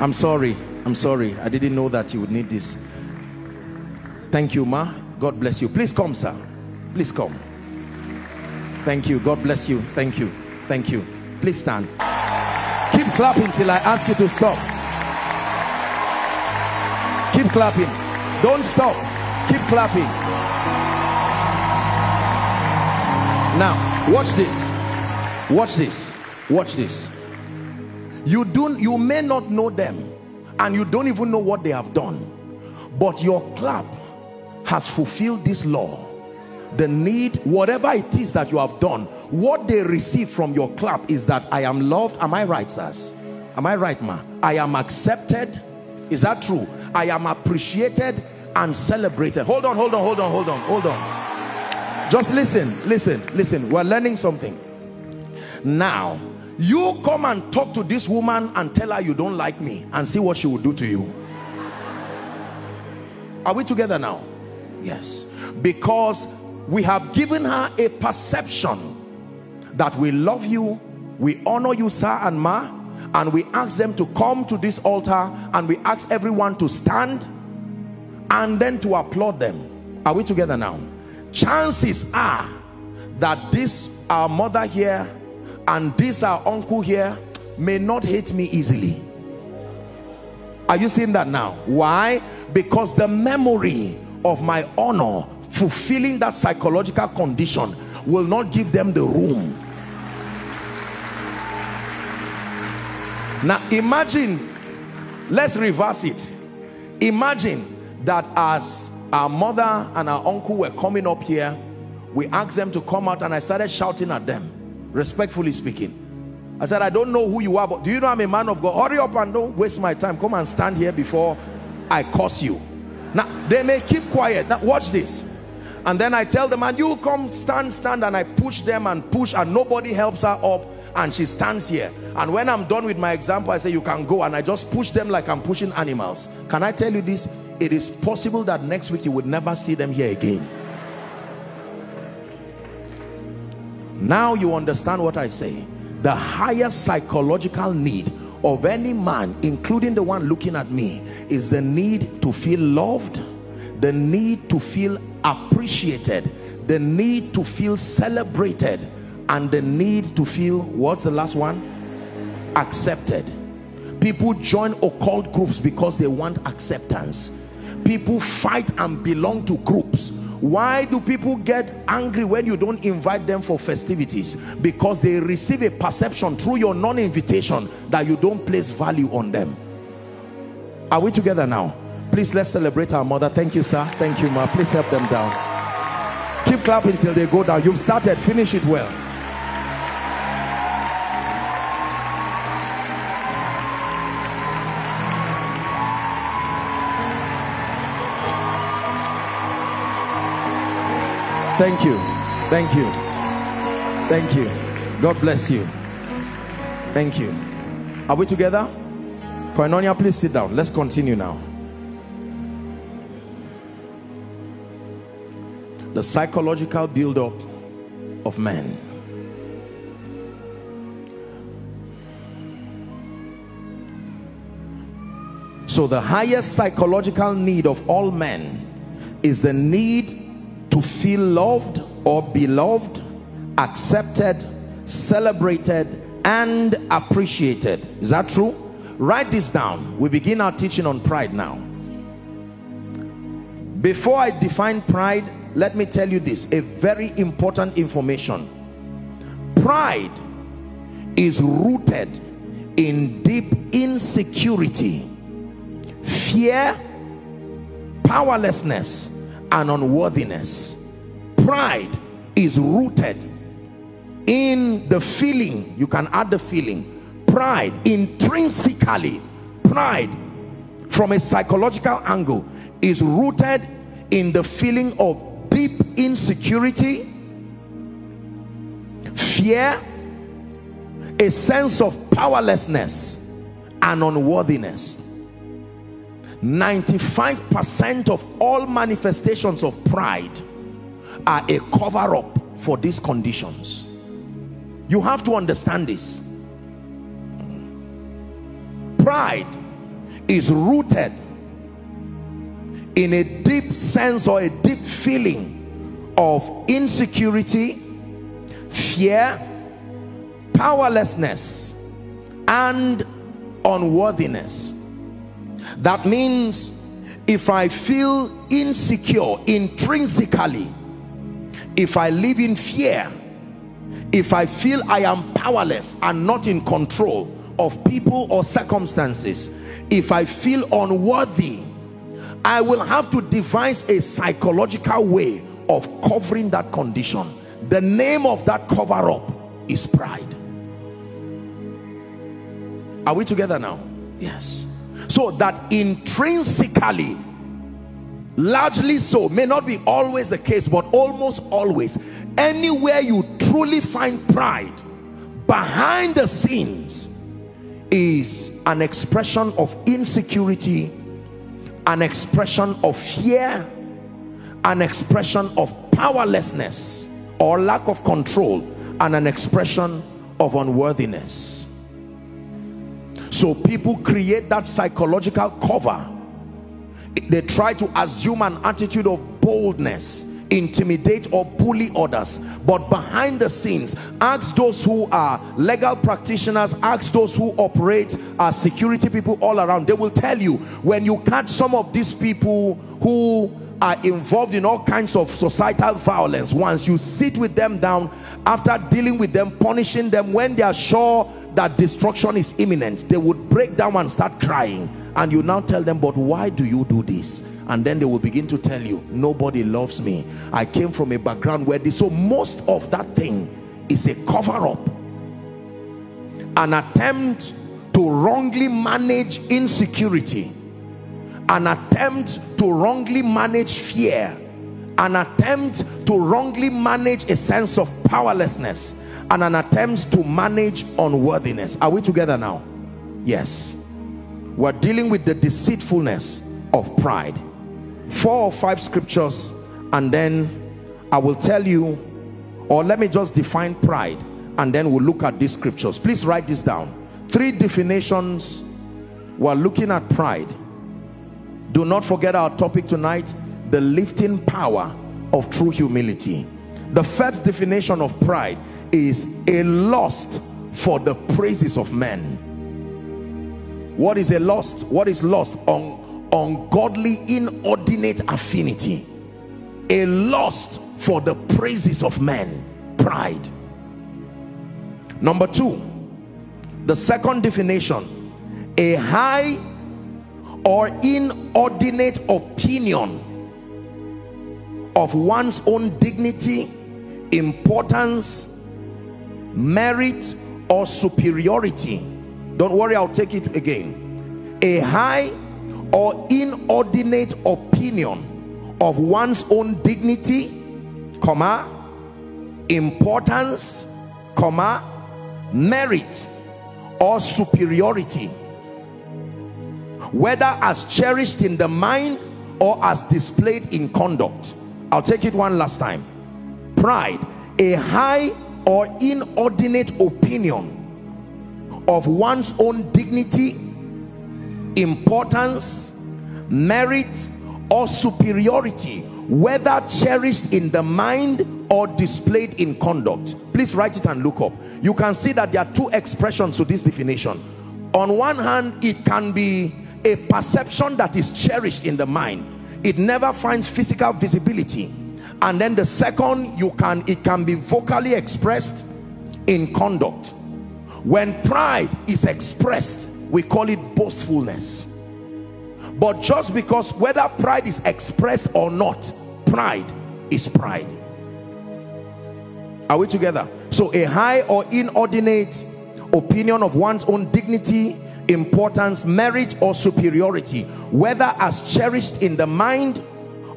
I'm sorry. I'm sorry. I didn't know that you would need this. Thank you ma. God bless you. Please come sir. Please come Thank you. God bless you. Thank you. Thank you. Please stand. Keep clapping till I ask you to stop. Keep clapping. Don't stop. Keep clapping. Now, watch this. Watch this. Watch this. You don't you may not know them and you don't even know what they have done. But your clap has fulfilled this law the need whatever it is that you have done what they receive from your clap is that i am loved. Am i right sirs? Am i right ma? I am accepted. Is that true? I am appreciated and celebrated. Hold on hold on hold on hold on hold on. Just listen listen listen. We're learning something. Now you come and talk to this woman and tell her you don't like me and see what she will do to you. Are we together now? Yes. Because we have given her a perception that we love you we honor you sir and ma and we ask them to come to this altar and we ask everyone to stand and then to applaud them. Are we together now? Chances are that this our mother here and this our uncle here may not hate me easily. Are you seeing that now? Why? Because the memory of my honor fulfilling that psychological condition will not give them the room. Now imagine let's reverse it. Imagine that as our mother and our uncle were coming up here we asked them to come out and I started shouting at them respectfully speaking. I said I don't know who you are but do you know I'm a man of God? Hurry up and don't waste my time. Come and stand here before I curse you. Now they may keep quiet. Now watch this and then I tell the man you come stand stand. And I push them and push and nobody helps her up and she stands here. And when I'm done with my example I say you can go. And I just push them like I'm pushing animals. Can I tell you this? It is possible that next week you would never see them here again. Now you understand what I say. The highest psychological need of any man including the one looking at me is the need to feel loved the need to feel appreciated the need to feel celebrated and the need to feel what's the last one? Accepted. People join occult groups because they want acceptance. People fight and belong to groups. Why do people get angry when you don't invite them for festivities? Because they receive a perception through your non-invitation that you don't place value on them. Are we together now please let's celebrate our mother thank you sir thank you ma please help them down keep clapping till they go down you've started finish it well Thank you. Thank you. Thank you. God bless you. Thank you. Are we together? Koinonia, please sit down. Let's continue now. The psychological build-up of men. So the highest psychological need of all men is the need to feel loved or beloved, accepted, celebrated, and appreciated. Is that true? Write this down. We begin our teaching on pride now. Before I define pride, let me tell you this a very important information. Pride is rooted in deep insecurity, fear, powerlessness, and unworthiness pride is rooted in the feeling you can add the feeling pride intrinsically pride from a psychological angle is rooted in the feeling of insecurity fear a sense of powerlessness and unworthiness. 95% of all manifestations of pride are a cover-up for these conditions. You have to understand this. Pride is rooted in a deep sense or a deep feeling of insecurity fear powerlessness and unworthiness. That means if I feel insecure intrinsically, if I live in fear, if I feel I am powerless and not in control of people or circumstances, if I feel unworthy, I will have to devise a psychological way of covering that condition. The name of that cover up is pride. Are we together now? Yes so that intrinsically largely so may not be always the case but almost always anywhere you truly find pride behind the scenes is an expression of insecurity an expression of fear an expression of powerlessness or lack of control and an expression of unworthiness. So people create that psychological cover. They try to assume an attitude of boldness intimidate or bully others. But behind the scenes ask those who are legal practitioners ask those who operate as security people all around. They will tell you when you catch some of these people who are involved in all kinds of societal violence once you sit with them down after dealing with them punishing them when they are sure that destruction is imminent they would break down and start crying. And you now tell them but why do you do this? And then they will begin to tell you nobody loves me. I came from a background where this so most of that thing is a cover-up an attempt to wrongly manage insecurity an attempt to wrongly manage fear an attempt to wrongly manage a sense of powerlessness and an attempt to manage unworthiness. Are we together now? Yes. We're dealing with the deceitfulness of pride. Four or five scriptures and then I will tell you or let me just define pride and then we'll look at these scriptures. Please write this down. Three definitions. We're looking at pride do not forget our topic tonight the lifting power of true humility. The first definition of pride is a lust for the praises of men. What is a lust? What is lust? Un ungodly inordinate affinity. A lust for the praises of men. Pride. Number two the second definition a high or inordinate opinion of one's own dignity importance merit or superiority. Don't worry i'll take it again. A high or inordinate opinion of one's own dignity comma importance comma merit or superiority whether as cherished in the mind or as displayed in conduct. I'll take it one last time. Pride a high or inordinate opinion of one's own dignity importance merit or superiority whether cherished in the mind or displayed in conduct. Please write it and look up. You can see that there are two expressions to this definition. On one hand it can be a perception that is cherished in the mind. It never finds physical visibility. And then the second you can it can be vocally expressed in conduct. When pride is expressed we call it boastfulness. But just because whether pride is expressed or not pride is pride. Are we together? So a high or inordinate opinion of one's own dignity importance merit or superiority whether as cherished in the mind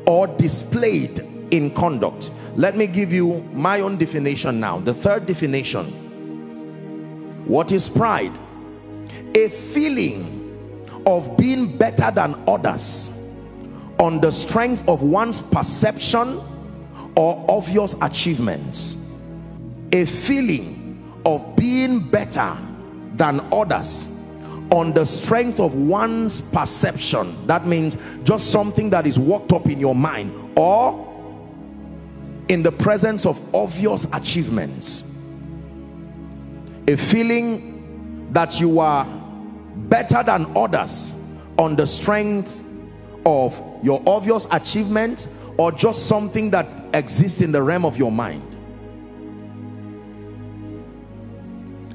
or displayed in conduct. Let me give you my own definition now. The third definition. What is pride? A feeling of being better than others on the strength of one's perception or obvious achievements. A feeling of being better than others on the strength of one's perception. That means just something that is worked up in your mind or in the presence of obvious achievements. A feeling that you are better than others on the strength of your obvious achievement or just something that exists in the realm of your mind.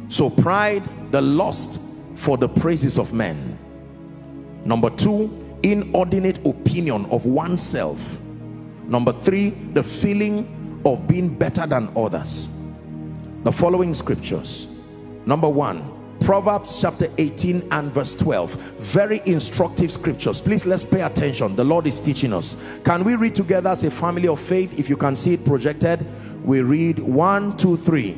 So pride the lust for the praises of men. Number two inordinate opinion of oneself. Number three the feeling of being better than others. The following scriptures. Number one Proverbs chapter 18 and verse 12 very instructive scriptures. Please let's pay attention. The Lord is teaching us. Can we read together as a family of faith? If you can see it projected we read one two three.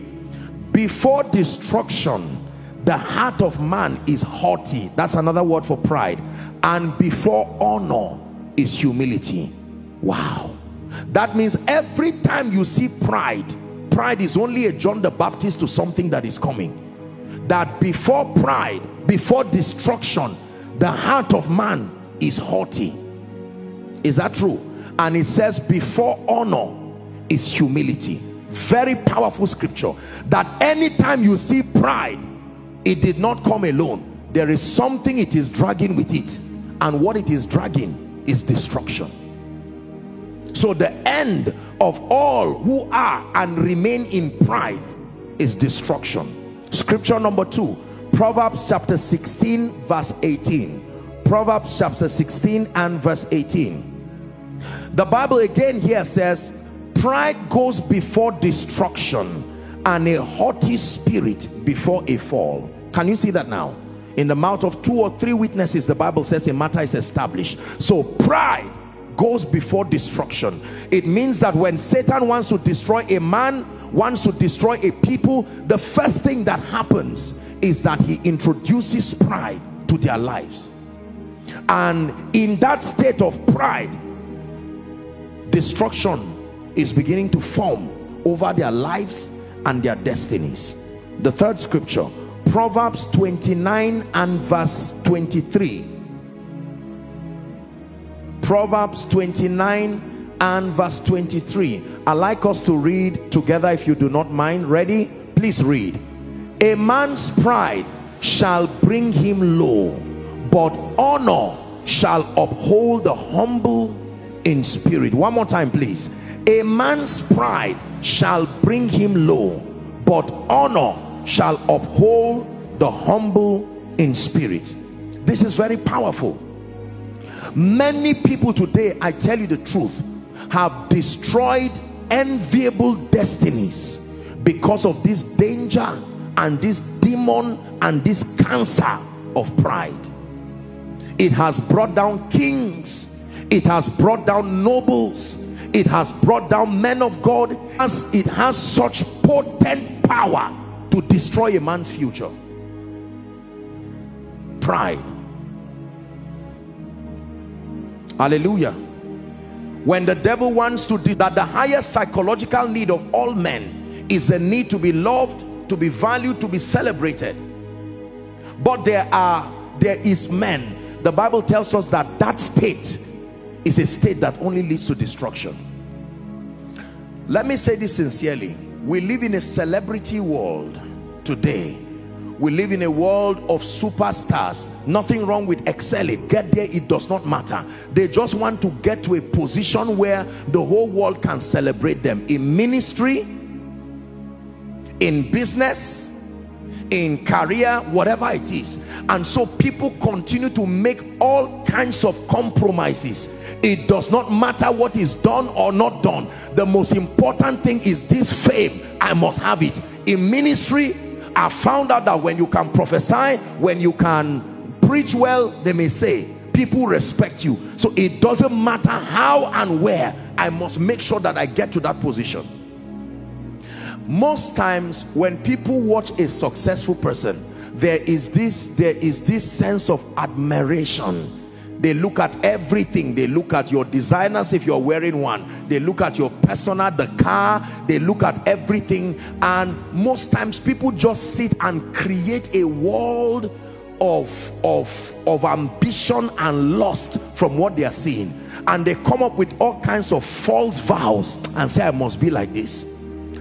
Before destruction the heart of man is haughty. That's another word for pride. And before honor is humility. Wow. That means every time you see pride pride is only a John the Baptist to something that is coming. That before pride before destruction the heart of man is haughty. Is that true? And it says before honor is humility. Very powerful scripture. That anytime you see pride it did not come alone. There is something it is dragging with it. And what it is dragging is destruction. So the end of all who are and remain in pride is destruction. Scripture number two proverbs chapter 16 verse 18 proverbs chapter 16 and verse 18 the bible again here says pride goes before destruction and a haughty spirit before a fall can you see that now? In the mouth of two or three witnesses the bible says a matter is established. So pride goes before destruction. It means that when satan wants to destroy a man wants to destroy a people the first thing that happens is that he introduces pride to their lives. And in that state of pride destruction is beginning to form over their lives and their destinies. The third scripture proverbs 29 and verse 23 Proverbs 29 and verse 23. i like us to read together if you do not mind. Ready? Please read. A man's pride shall bring him low, but honor shall uphold the humble in spirit one more time please a man's pride shall bring him low but honor shall uphold the humble in spirit. This is very powerful. Many people today i tell you the truth have destroyed enviable destinies because of this danger and this demon and this cancer of pride. It has brought down kings. It has brought down nobles. It has brought down men of God. As it has such potent power to destroy a man's future. Pride. Hallelujah. When the devil wants to do that the highest psychological need of all men is the need to be loved to be valued to be celebrated. But there are there is men. The bible tells us that that state is a state that only leads to destruction. Let me say this sincerely we live in a celebrity world today. We live in a world of superstars. Nothing wrong with excelling get there it does not matter. They just want to get to a position where the whole world can celebrate them. In ministry in business in career whatever it is. And so people continue to make all kinds of compromises. It does not matter what is done or not done. The most important thing is this fame. I must have it. In ministry i found out that when you can prophesy when you can preach well they may say people respect you. So it doesn't matter how and where i must make sure that i get to that position most times when people watch a successful person there is this there is this sense of admiration. They look at everything. They look at your designers if you're wearing one. They look at your persona the car. They look at everything. And most times people just sit and create a world of of of ambition and lust from what they are seeing. And they come up with all kinds of false vows and say i must be like this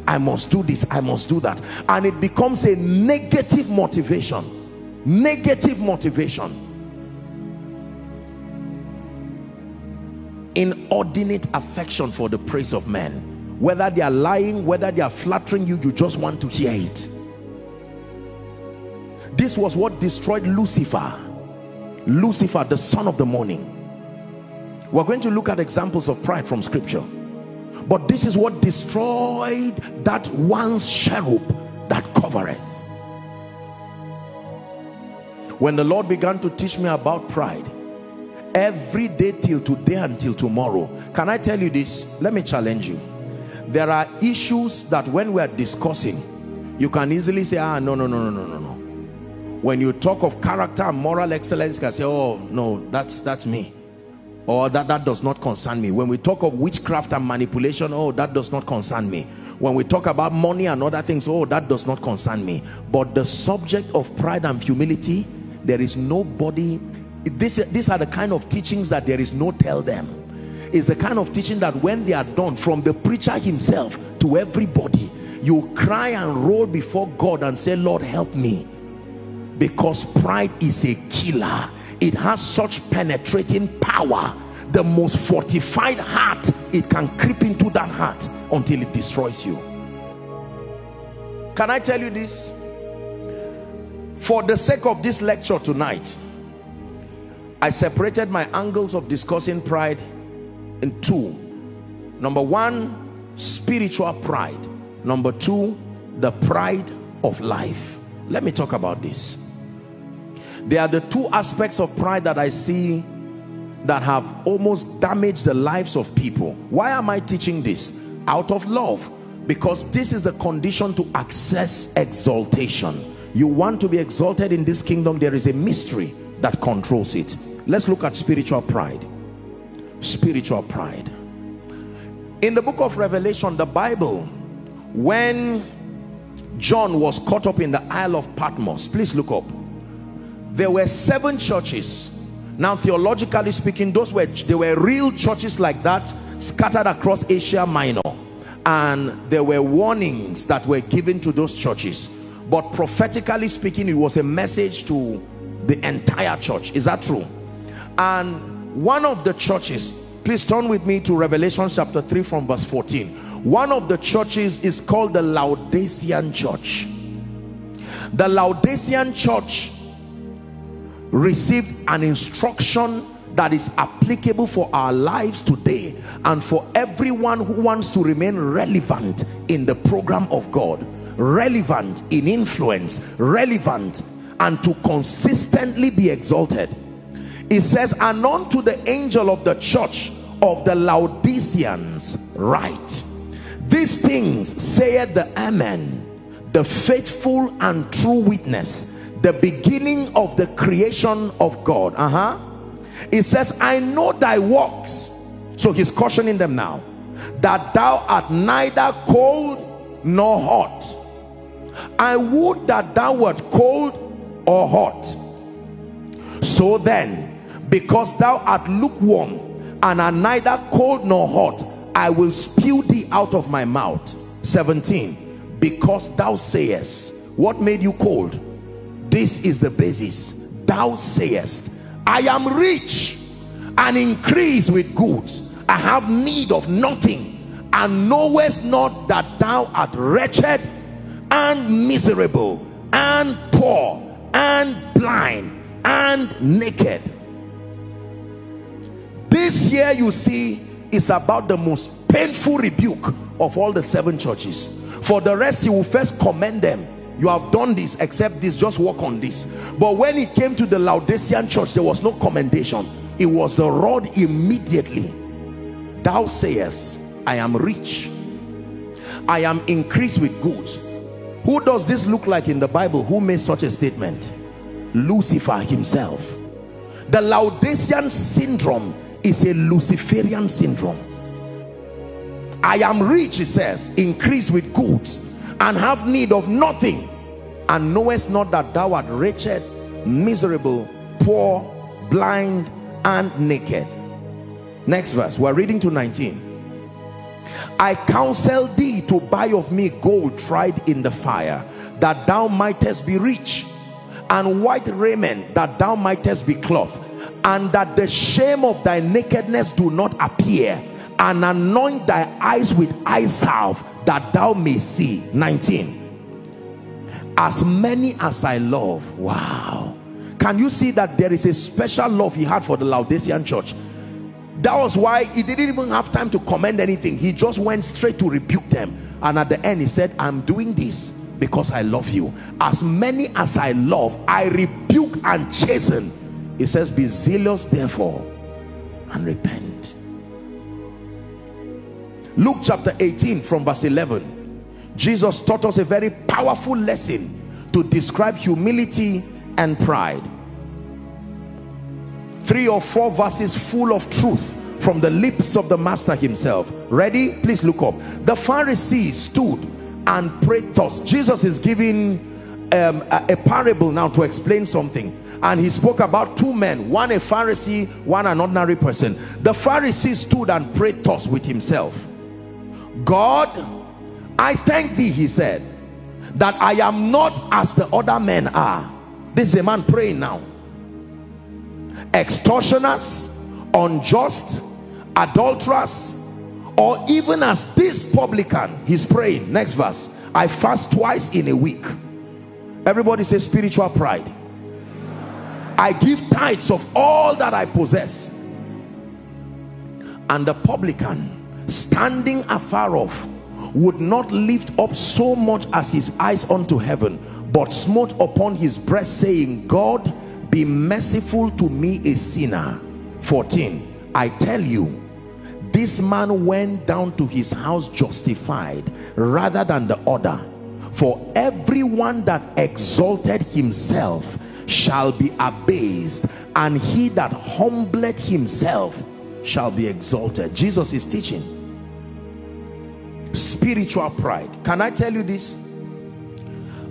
I must do this, I must do that. And it becomes a negative motivation. Negative motivation. Inordinate affection for the praise of men. Whether they are lying, whether they are flattering you, you just want to hear it. This was what destroyed Lucifer. Lucifer, the son of the morning. We're going to look at examples of pride from scripture but this is what destroyed that once cherub that covereth. When the Lord began to teach me about pride every day till today until tomorrow can I tell you this? Let me challenge you. There are issues that when we are discussing you can easily say ah no no no no no no no. When you talk of character and moral excellence you can say oh no that's that's me or that that does not concern me. When we talk of witchcraft and manipulation oh that does not concern me. When we talk about money and other things oh that does not concern me. But the subject of pride and humility there is nobody this these are the kind of teachings that there is no tell them. Is the kind of teaching that when they are done from the preacher himself to everybody you cry and roll before God and say Lord help me. Because pride is a killer it has such penetrating power the most fortified heart it can creep into that heart until it destroys you. Can I tell you this? For the sake of this lecture tonight I separated my angles of discussing pride in two. Number one spiritual pride. Number two the pride of life. Let me talk about this there are the two aspects of pride that I see that have almost damaged the lives of people. Why am I teaching this? Out of love. Because this is the condition to access exaltation. You want to be exalted in this kingdom there is a mystery that controls it. Let's look at spiritual pride. Spiritual pride. In the book of Revelation the Bible when John was caught up in the Isle of Patmos please look up there were seven churches. Now theologically speaking those were there were real churches like that scattered across asia minor. And there were warnings that were given to those churches. But prophetically speaking it was a message to the entire church. Is that true? And one of the churches please turn with me to revelation chapter 3 from verse 14 one of the churches is called the laodicean church. The laodicean church received an instruction that is applicable for our lives today and for everyone who wants to remain relevant in the program of God relevant in influence relevant and to consistently be exalted. It says and unto the angel of the church of the Laodiceans write these things saith the amen the faithful and true witness the beginning of the creation of God. Uh-huh. It says I know thy works. So he's cautioning them now. That thou art neither cold nor hot. I would that thou wert cold or hot. So then because thou art lukewarm and are neither cold nor hot I will spew thee out of my mouth. 17 because thou sayest. What made you cold this is the basis. Thou sayest I am rich and increase with goods. I have need of nothing and knowest not that thou art wretched and miserable and poor and blind and naked. This year you see is about the most painful rebuke of all the seven churches. For the rest he will first commend them you have done this except this just work on this. But when it came to the Laodicean church there was no commendation. It was the rod immediately. Thou sayest I am rich. I am increased with goods. Who does this look like in the Bible? Who made such a statement? Lucifer himself. The Laodicean syndrome is a Luciferian syndrome. I am rich he says increased with goods and have need of nothing and knowest not that thou art wretched miserable poor blind and naked. Next verse. We're reading to 19 I counsel thee to buy of me gold tried in the fire that thou mightest be rich and white raiment that thou mightest be clothed and that the shame of thy nakedness do not appear and anoint thy eyes with eye salve that thou may see. 19 as many as I love. Wow. Can you see that there is a special love he had for the Laodicean church? That was why he didn't even have time to commend anything. He just went straight to rebuke them. And at the end he said I'm doing this because I love you. As many as I love I rebuke and chasten. He says be zealous therefore and repent Luke chapter 18 from verse 11 Jesus taught us a very powerful lesson to describe humility and pride. Three or four verses full of truth from the lips of the master himself. Ready? Please look up. The pharisees stood and prayed thus. Jesus is giving um, a, a parable now to explain something. And he spoke about two men one a pharisee one an ordinary person. The pharisee stood and prayed thus with himself god i thank thee he said that i am not as the other men are. This is a man praying now. Extortioners unjust adulterers or even as this publican he's praying. Next verse. I fast twice in a week. Everybody say spiritual pride. I give tithes of all that I possess. And the publican standing afar off would not lift up so much as his eyes unto heaven but smote upon his breast saying God be merciful to me a sinner. 14 I tell you this man went down to his house justified rather than the other. For everyone that exalted himself shall be abased and he that humbled himself shall be exalted. Jesus is teaching. Spiritual pride. Can i tell you this?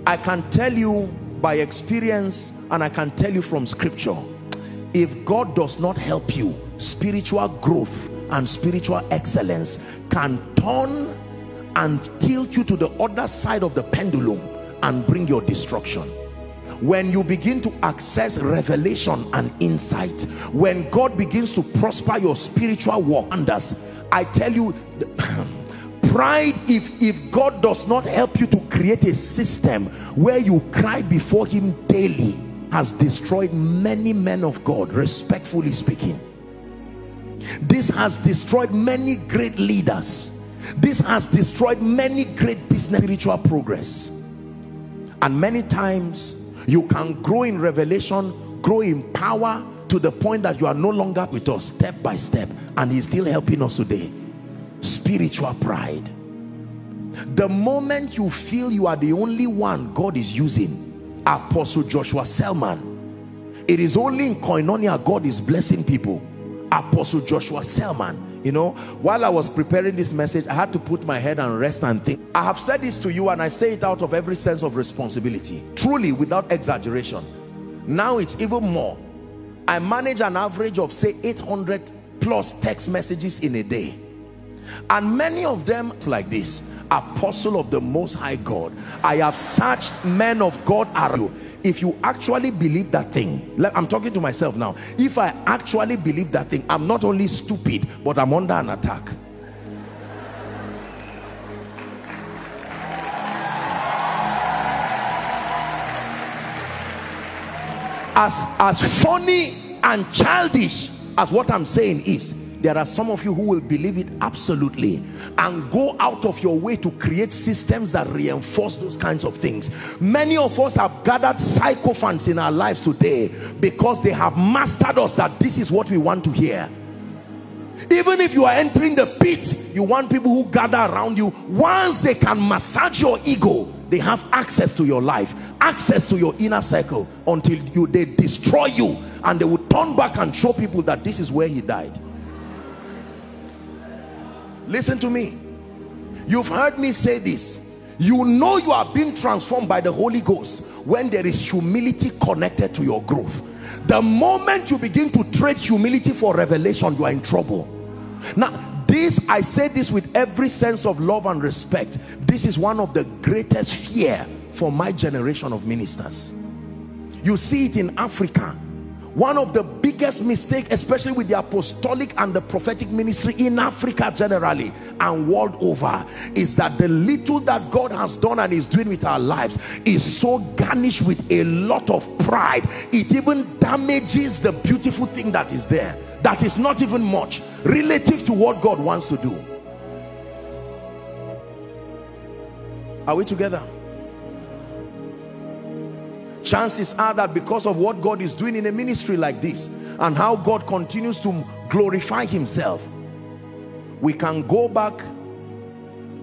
I can tell you by experience and i can tell you from scripture. If god does not help you spiritual growth and spiritual excellence can turn and tilt you to the other side of the pendulum and bring your destruction when you begin to access revelation and insight when god begins to prosper your spiritual walk us i tell you pride if if god does not help you to create a system where you cry before him daily has destroyed many men of god respectfully speaking. This has destroyed many great leaders. This has destroyed many great business spiritual progress. And many times you can grow in revelation grow in power to the point that you are no longer with us step by step. And he's still helping us today. Spiritual pride. The moment you feel you are the only one God is using apostle Joshua Selman it is only in koinonia God is blessing people. Apostle Joshua Selman you know while I was preparing this message I had to put my head and rest and think. I have said this to you and I say it out of every sense of responsibility. Truly without exaggeration. Now it's even more. I manage an average of say 800 plus text messages in a day. And many of them like this apostle of the most high God. I have searched men of God are you. If you actually believe that thing I'm talking to myself now. If I actually believe that thing I'm not only stupid but I'm under an attack. As as funny and childish as what I'm saying is there are some of you who will believe it absolutely and go out of your way to create systems that reinforce those kinds of things. Many of us have gathered sycophants in our lives today because they have mastered us that this is what we want to hear. Even if you are entering the pit you want people who gather around you. Once they can massage your ego they have access to your life access to your inner circle until you they destroy you and they will turn back and show people that this is where he died listen to me. You've heard me say this. You know you are being transformed by the Holy Ghost when there is humility connected to your growth. The moment you begin to trade humility for revelation you are in trouble. Now this I say this with every sense of love and respect. This is one of the greatest fear for my generation of ministers. You see it in Africa one of the biggest mistake especially with the apostolic and the prophetic ministry in Africa generally and world over is that the little that God has done and is doing with our lives is so garnished with a lot of pride. It even damages the beautiful thing that is there. That is not even much relative to what God wants to do. Are we together chances are that because of what God is doing in a ministry like this and how God continues to glorify himself we can go back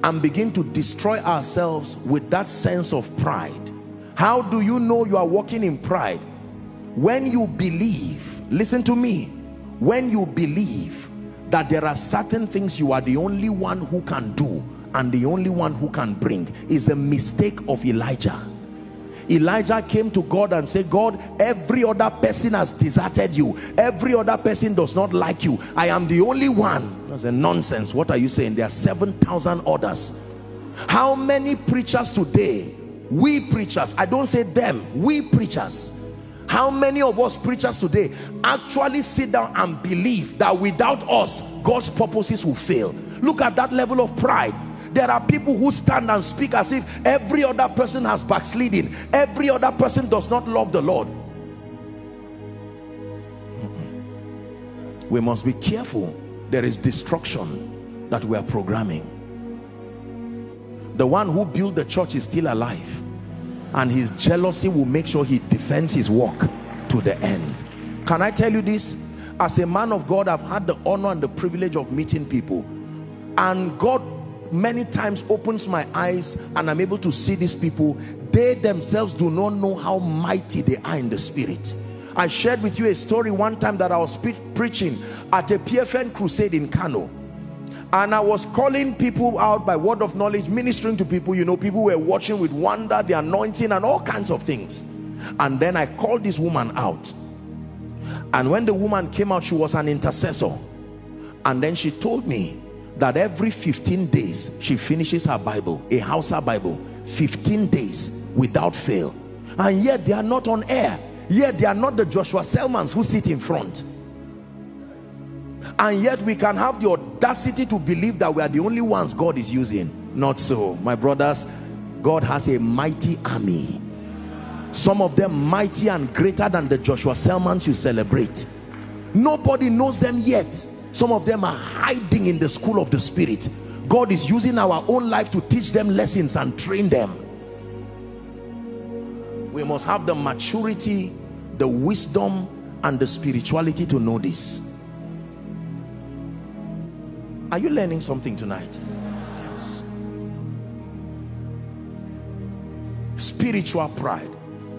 and begin to destroy ourselves with that sense of pride. How do you know you are walking in pride? When you believe listen to me when you believe that there are certain things you are the only one who can do and the only one who can bring is a mistake of Elijah Elijah came to God and said, God, every other person has deserted you. Every other person does not like you. I am the only one. That's a nonsense. What are you saying? There are 7,000 others. How many preachers today, we preachers, I don't say them, we preachers, how many of us preachers today actually sit down and believe that without us, God's purposes will fail? Look at that level of pride there are people who stand and speak as if every other person has backsliding every other person does not love the lord. We must be careful. There is destruction that we are programming. The one who built the church is still alive. And his jealousy will make sure he defends his work to the end. Can i tell you this? As a man of god i've had the honor and the privilege of meeting people. And god many times opens my eyes and I'm able to see these people they themselves do not know how mighty they are in the spirit. I shared with you a story one time that I was preaching at a PFN crusade in Kano. And I was calling people out by word of knowledge ministering to people you know people were watching with wonder the anointing and all kinds of things. And then I called this woman out. And when the woman came out she was an intercessor. And then she told me that every 15 days she finishes her Bible, a Hausa Bible, 15 days without fail. and yet they are not on air. Yet they are not the Joshua Selmans who sit in front. And yet we can have the audacity to believe that we are the only ones God is using. Not so. My brothers God has a mighty army. Some of them mighty and greater than the Joshua Selmans you celebrate. Nobody knows them yet some of them are hiding in the school of the spirit. God is using our own life to teach them lessons and train them. We must have the maturity the wisdom and the spirituality to know this. Are you learning something tonight? Yes. Spiritual pride.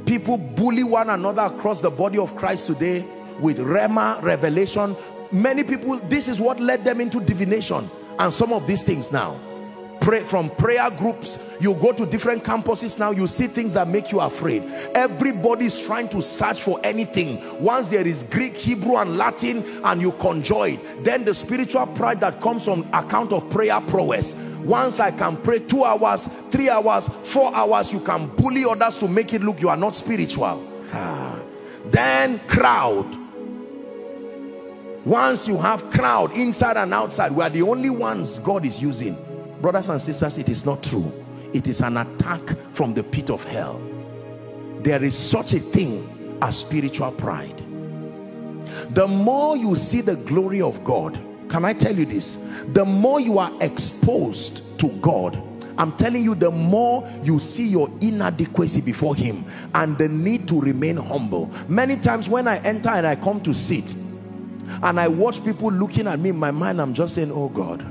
People bully one another across the body of Christ today with rhema revelation many people this is what led them into divination and some of these things now. Pray from prayer groups you go to different campuses now you see things that make you afraid. Everybody is trying to search for anything. Once there is greek hebrew and latin and you conjure it then the spiritual pride that comes on account of prayer prowess. Once i can pray two hours three hours four hours you can bully others to make it look you are not spiritual. Ah. then crowd once you have crowd inside and outside we are the only ones god is using. Brothers and sisters it is not true. It is an attack from the pit of hell. There is such a thing as spiritual pride. The more you see the glory of God can I tell you this? The more you are exposed to God I'm telling you the more you see your inadequacy before him and the need to remain humble. Many times when I enter and I come to sit and I watch people looking at me in my mind. I'm just saying oh God.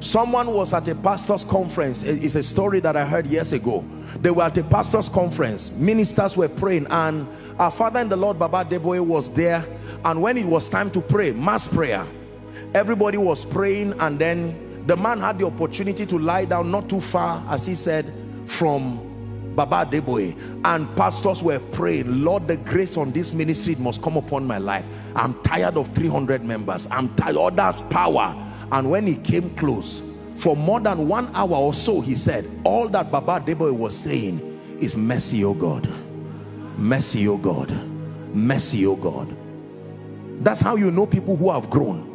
Someone was at a pastor's conference. It's a story that i heard years ago. They were at a pastor's conference. Ministers were praying. And our father in the lord baba Adeboye was there. And when it was time to pray mass prayer everybody was praying. And then the man had the opportunity to lie down not too far as he said from Baba Adeboye and pastors were praying Lord the grace on this ministry it must come upon my life. I'm tired of 300 members. I'm tired oh, others power. And when he came close for more than one hour or so he said all that Baba Adeboye was saying is mercy oh God. Mercy oh God. Mercy oh God that's how you know people who have grown.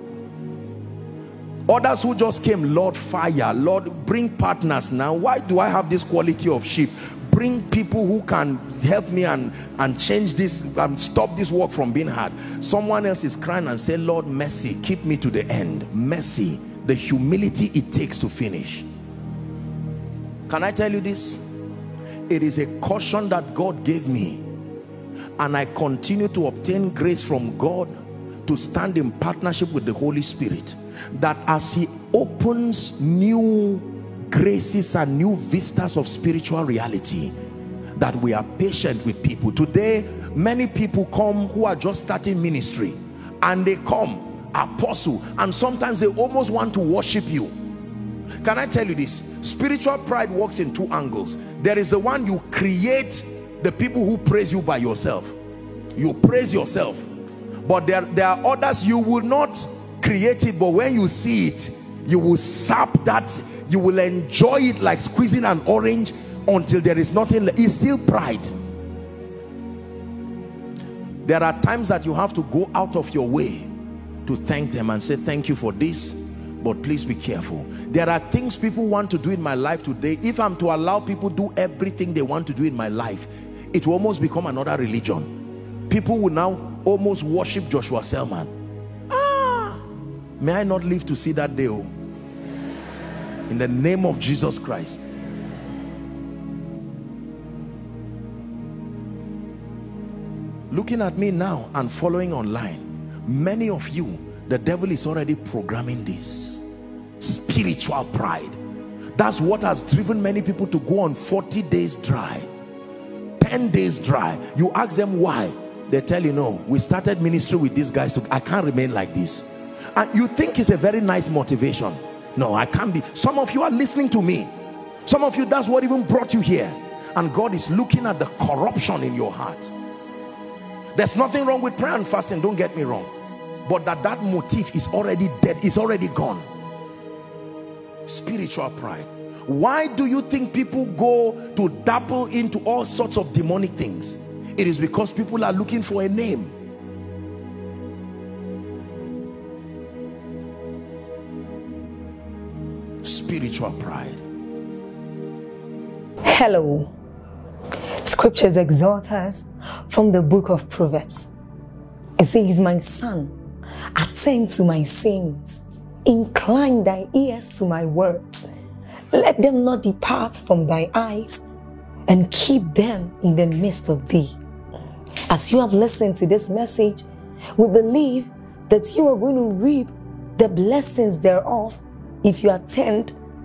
Others who just came Lord fire. Lord bring partners now. Why do I have this quality of sheep bring people who can help me and and change this and stop this work from being hard. Someone else is crying and say lord mercy keep me to the end. Mercy the humility it takes to finish. Can i tell you this? It is a caution that god gave me and i continue to obtain grace from god to stand in partnership with the holy spirit that as he opens new graces and new vistas of spiritual reality that we are patient with people. Today many people come who are just starting ministry and they come apostle and sometimes they almost want to worship you. Can i tell you this? Spiritual pride works in two angles. There is the one you create the people who praise you by yourself. You praise yourself. But there, there are others you will not create it but when you see it you will sap that. You will enjoy it like squeezing an orange until there is nothing it's still pride. There are times that you have to go out of your way to thank them and say thank you for this but please be careful. There are things people want to do in my life today. If i'm to allow people do everything they want to do in my life it will almost become another religion. People will now almost worship joshua selman may i not live to see that day oh? In the name of Jesus Christ. Looking at me now and following online many of you the devil is already programming this. Spiritual pride. That's what has driven many people to go on 40 days dry 10 days dry. You ask them why. They tell you no we started ministry with these guys so I can't remain like this and you think it's a very nice motivation. No i can't be. Some of you are listening to me. Some of you that's what even brought you here. And god is looking at the corruption in your heart. There's nothing wrong with prayer and fasting don't get me wrong. But that that motif is already dead is already gone. Spiritual pride. Why do you think people go to dabble into all sorts of demonic things? It is because people are looking for a name. Spiritual pride. Hello. Scriptures exhort us from the book of Proverbs. It says, My son, attend to my sayings, incline thy ears to my words. Let them not depart from thy eyes, and keep them in the midst of thee. As you have listened to this message, we believe that you are going to reap the blessings thereof if you attend